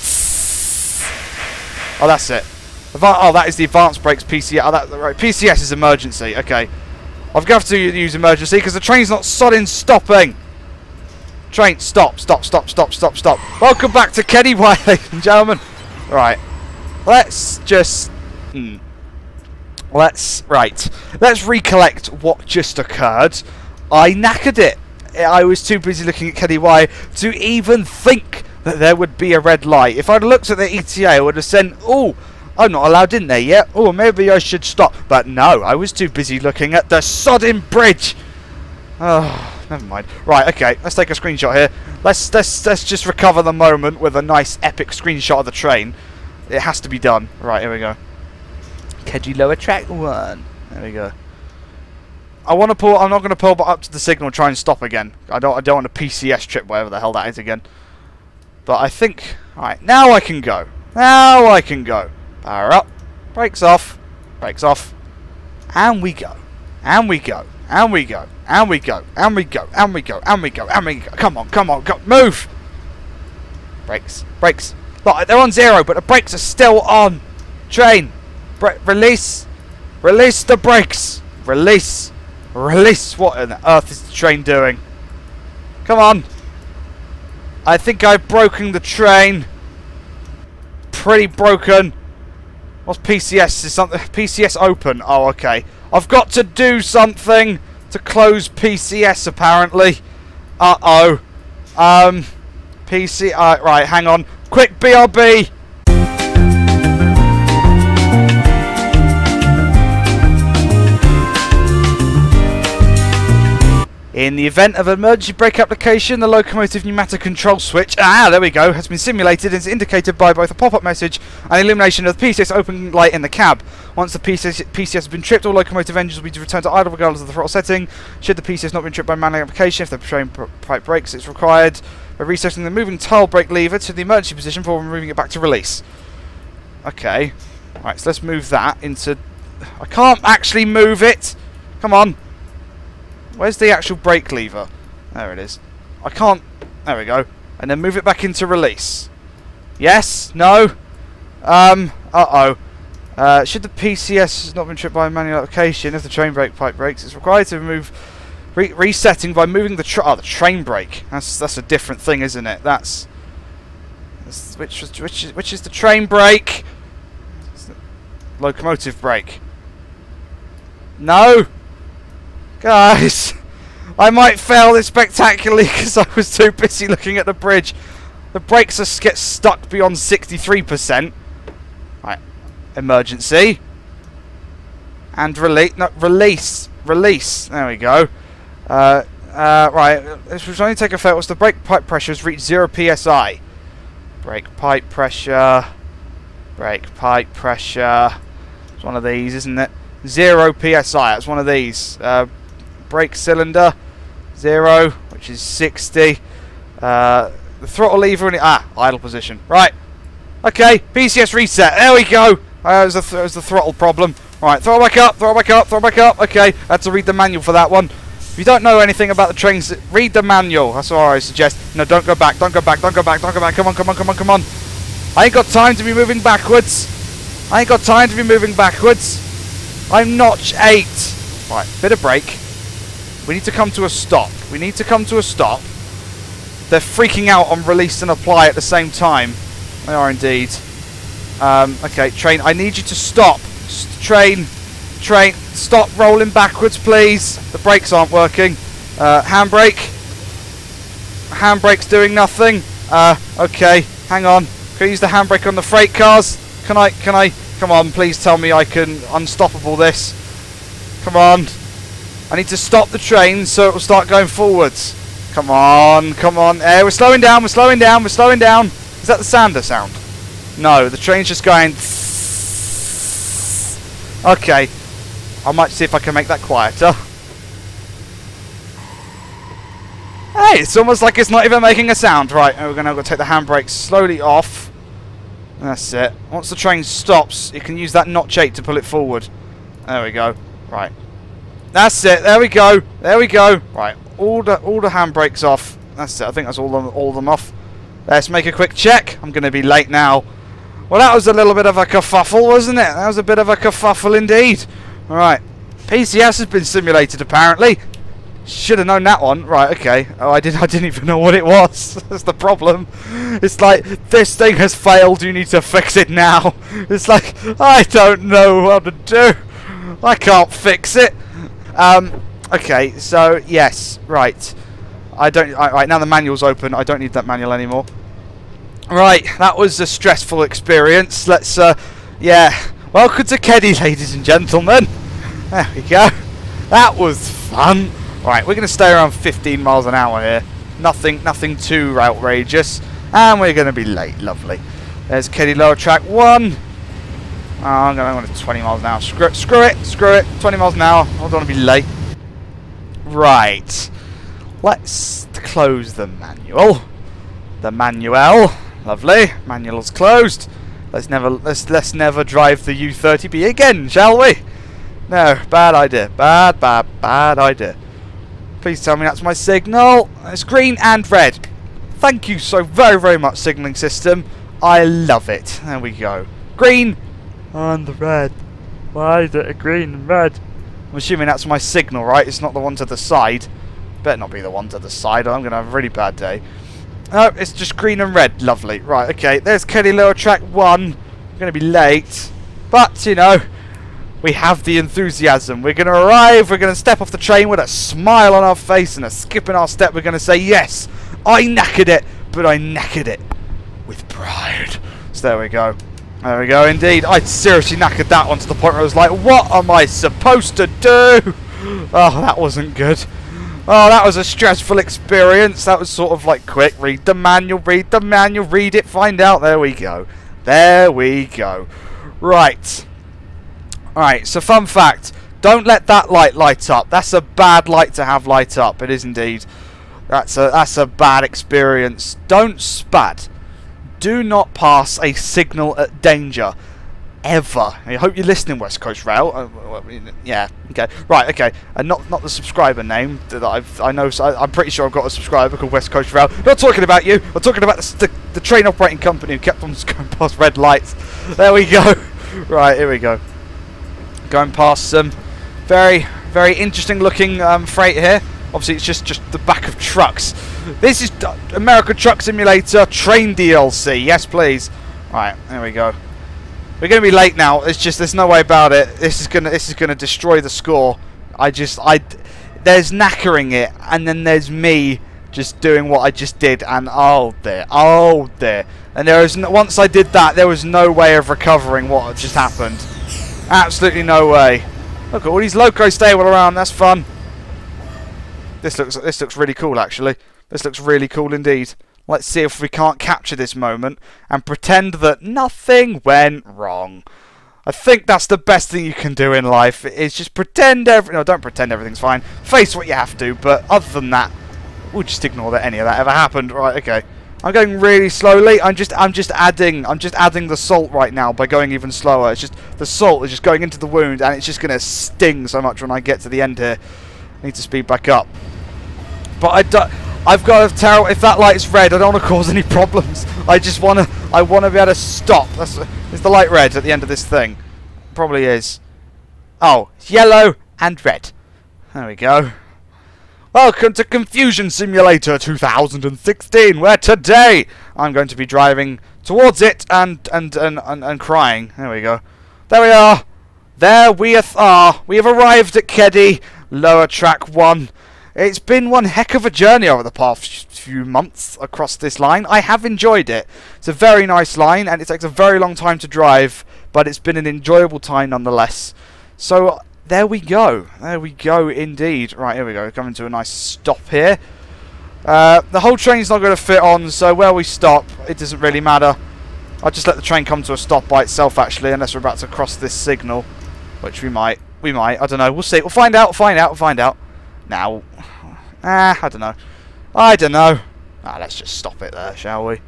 Oh, that's it. Oh, that is the advanced brakes PCS. Oh, that, right. PCS is emergency. Okay. I've got to use emergency because the train's not sodding stopping. Train, stop, stop, stop, stop, stop, stop. Welcome back to Keddie Wye, ladies and gentlemen. Right. Let's just... Hmm. Let's right. Let's recollect what just occurred. I knackered it. I was too busy looking at Keddie Wye to even think that there would be a red light. If I'd looked at the ETA, I would have said, "Oh, I'm not allowed in there yet. Oh, maybe I should stop." But no, I was too busy looking at the sodding bridge. Oh, never mind. Right, okay. Let's take a screenshot here. Let's let's let's just recover the moment with a nice epic screenshot of the train. It has to be done. Right, here we go. Keddie lower track one. There we go. I want to pull. I'm not going to pull but up to the signal. Try and stop again. I don't. I don't want a PCS trip, whatever the hell that is again. But I think. All right, now I can go. Now I can go. Power up. Brakes off. Brakes off. And we go. And we go. And we go. And we go. And we go. And we go. And we go. And we go. Come on. Come on. Go. Move. Brakes. Brakes. Look, they're on zero, but the brakes are still on. Train. Release. Release the brakes. Release. Release. What on earth is the train doing? Come on. I think I've broken the train. Pretty broken. What's PCS? Is something PCS open? Oh, okay. I've got to do something to close PCS apparently. Uh oh. Um. PC. Uh, right, hang on. Quick BRB. In the event of emergency brake application, the locomotive pneumatic control switch, ah, there we go, has been simulated and is indicated by both a pop-up message and illumination of the PCS open light in the cab. Once the PCS, PCS has been tripped, all locomotive engines will be returned to idle regardless of the throttle setting. Should the PCS not be tripped by manual application, if the train pipe breaks, it's required by resetting the moving tail brake lever to the emergency position before moving it back to release. Okay. Right, so let's move that into... I can't actually move it! Come on! Where's the actual brake lever? There it is. I can't... There we go. And then move it back into release. Yes? No? Um, uh-oh. Uh, should the PCS not been tripped by a manual application, if the train brake pipe breaks, it's required to remove... Re resetting by moving the... Tra oh, the train brake. That's that's a different thing, isn't it? That's... that's which, which, is, which is the train brake? The Locomotive brake. No! Guys, I might fail this spectacularly because I was too busy looking at the bridge. The brakes are get stuck beyond 63%. Right, emergency. And release, no, release, release. There we go. Uh, uh, right, this will only take effect once the brake pipe pressure has reached 0 psi. Brake pipe pressure, brake pipe pressure. It's one of these, isn't it? 0 psi, it's one of these. Uh, brake cylinder, zero, which is 60. Uh, the throttle lever in it, ah, idle position. Right. Okay, PCS reset. There we go. Uh, was, the was the throttle problem. Right, throw back up, throw back up, throw back up. Okay, I had to read the manual for that one. If you don't know anything about the trains, read the manual. That's all I suggest. No, don't go back, don't go back, don't go back, don't go back. Come on, come on, come on, come on. I ain't got time to be moving backwards. I ain't got time to be moving backwards. I'm notch 8. Right, bit of brake. We need to come to a stop. We need to come to a stop. They're freaking out on release and apply at the same time. They are indeed. Um, okay, train, I need you to stop. S train, train, stop rolling backwards, please. The brakes aren't working. Uh, handbrake. Handbrake's doing nothing. Uh, okay, hang on. Can I use the handbrake on the freight cars? Can I, can I, come on, please tell me I can unstoppable this. Come on. I need to stop the train so it will start going forwards. Come on, come on. Hey, we're slowing down, we're slowing down, we're slowing down. Is that the sander sound? No, the train's just going... Okay. I might see if I can make that quieter. Hey, it's almost like it's not even making a sound. Right, we're going to take the handbrake slowly off. That's it. Once the train stops, you can use that notch 8 to pull it forward. There we go. Right, that's it. There we go. There we go. Right. All the all the handbrakes off. That's it. I think that's all them all of them off. Let's make a quick check. I'm going to be late now. Well, that was a little bit of a kerfuffle, wasn't it? That was a bit of a kerfuffle indeed. All right. PCS has been simulated apparently. Should have known that one. Right, okay. Oh, I, did, I didn't even know what it was. That's the problem. It's like, this thing has failed, you need to fix it now. It's like, I don't know what to do. I can't fix it. Um, okay, so yes, right. I don't. I, right now the manual's open. I don't need that manual anymore. Right, that was a stressful experience. Let's, uh, yeah. Welcome to Keddie, ladies and gentlemen. There we go. That was fun. Right, we're going to stay around 15 miles an hour here. Nothing, nothing too outrageous. And we're going to be late. Lovely. There's Keddie Lower Track 1. Oh, I'm going to 20 miles an hour. Screw it, screw it, screw it. 20 miles an hour. I don't want to be late. Right. Let's close the manual. The manual. Lovely. Manual's closed. Let's never let's let's never drive the U30B again, shall we? No, bad idea. Bad, bad, bad idea. Please tell me that's my signal. It's green and red. Thank you so very, very much, signalling system. I love it. There we go. Green and the red. Why is it a green and red? I'm assuming that's my signal, right? It's not the one to the side. Better not be the one to the side. Or I'm going to have a really bad day. No, it's just green and red. Lovely. Right, okay. There's Keddie Lower Track 1. I'm going to be late. But, you know, we have the enthusiasm. We're going to arrive. We're going to step off the train with a smile on our face and a skip in our step. We're going to say, yes, I knackered it, but I knackered it with pride. So there we go. There we go, indeed. I seriously knackered that one to the point where I was like, what am I supposed to do? Oh, that wasn't good. Oh, that was a stressful experience. That was sort of like quick. Read the manual, read the manual, read it, find out. There we go. There we go. Right. Alright, so fun fact. Don't let that light light up. That's a bad light to have light up. It is indeed. That's a that's a bad experience. Don't SPAD. Do not pass a signal at danger ever. I hope you're listening, West Coast Rail. Uh, yeah, okay, right, okay, and not not the subscriber name that I've I know. So I, am pretty sure I've got a subscriber called West Coast Rail. Not talking about you. I'm talking about the, the, the train operating company who kept on going past red lights. There we go. right, here we go. Going past some very very interesting looking um, freight here. Obviously, it's just just the back of trucks. This is American Truck Simulator Train DLC. Yes, please. Right, there we go. We're going to be late now. It's just there's no way about it. This is gonna this is gonna destroy the score. I just I there's knackering it, and then there's me just doing what I just did, and oh there, oh there, and there is no, once I did that, there was no way of recovering what just happened. Absolutely no way. Look at all these locos stable around. That's fun. This looks this looks really cool actually. This looks really cool indeed. Let's see if we can't capture this moment and pretend that nothing went wrong. I think that's the best thing you can do in life. Is just pretend every no, don't pretend everything's fine. Face what you have to, but other than that, we'll just ignore that any of that ever happened. Right, okay. I'm going really slowly. I'm just I'm just adding I'm just adding the salt right now by going even slower. It's just the salt is just going into the wound and it's just gonna sting so much when I get to the end here. Need to speed back up. But I don't I've got to tell if that light's red, I don't want to cause any problems. I just want to, I want to be able to stop. That's, is the light red at the end of this thing? Probably is. Oh, it's yellow and red. There we go. Welcome to Confusion Simulator 2016, where today I'm going to be driving towards it and and and and, and crying. There we go. There we are. There we are. We have arrived at Keddie, lower track one. It's been one heck of a journey over the past few months across this line. I have enjoyed it. It's a very nice line and it takes a very long time to drive, but it's been an enjoyable time nonetheless. So there we go. There we go indeed. Right, here we go. Coming to a nice stop here. Uh, the whole train's not going to fit on, so where we stop, it doesn't really matter. I'll just let the train come to a stop by itself, actually, unless we're about to cross this signal. Which we might. We might. I don't know. We'll see. We'll find out. Find out. Find out. Now, ah, I don't know. I don't know. Ah, let's just stop it there, shall we?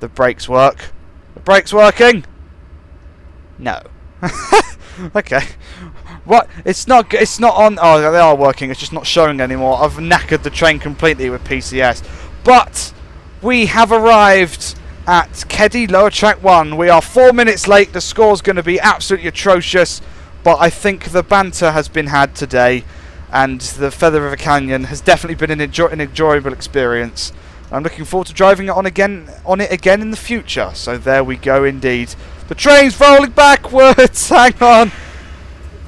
The brakes work. The brakes working? No. okay. What? It's not. It's not on. Oh, they are working. It's just not showing anymore. I've knackered the train completely with PCS. But we have arrived at Keddie Lower Track 1. We are four minutes late. The score's going to be absolutely atrocious. But I think the banter has been had today and the Feather River Canyon has definitely been an, enjoy an enjoyable experience. I'm looking forward to driving it on again on it again in the future. So there we go indeed. The train's rolling backwards. Hang on.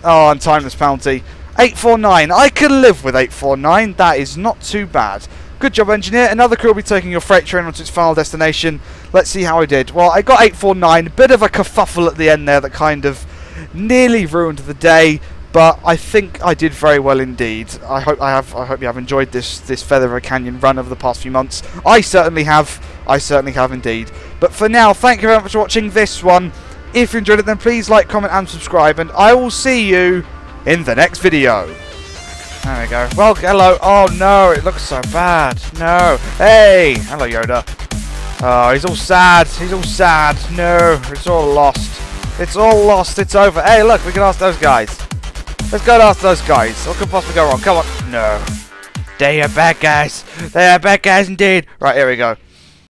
Oh, and timeless penalty. 849. I can live with 849. That is not too bad. Good job, engineer. Another crew will be taking your freight train onto its final destination. Let's see how I did. Well, I got 849. Bit of a kerfuffle at the end there that kind of nearly ruined the day. But I think I did very well indeed. I hope I have. I hope you have enjoyed this this Feather River Canyon run over the past few months. I certainly have. I certainly have indeed. But for now, thank you very much for watching this one. If you enjoyed it, then please like, comment, and subscribe. And I will see you in the next video. There we go. Well, hello. Oh no, it looks so bad. No. Hey, hello Yoda. Oh, he's all sad. He's all sad. No, it's all lost. It's all lost. It's over. Hey, look, we can ask those guys. Let's go and ask those guys. What could possibly go wrong? Come on. No. They are bad guys. They are bad guys indeed. Right, here we go.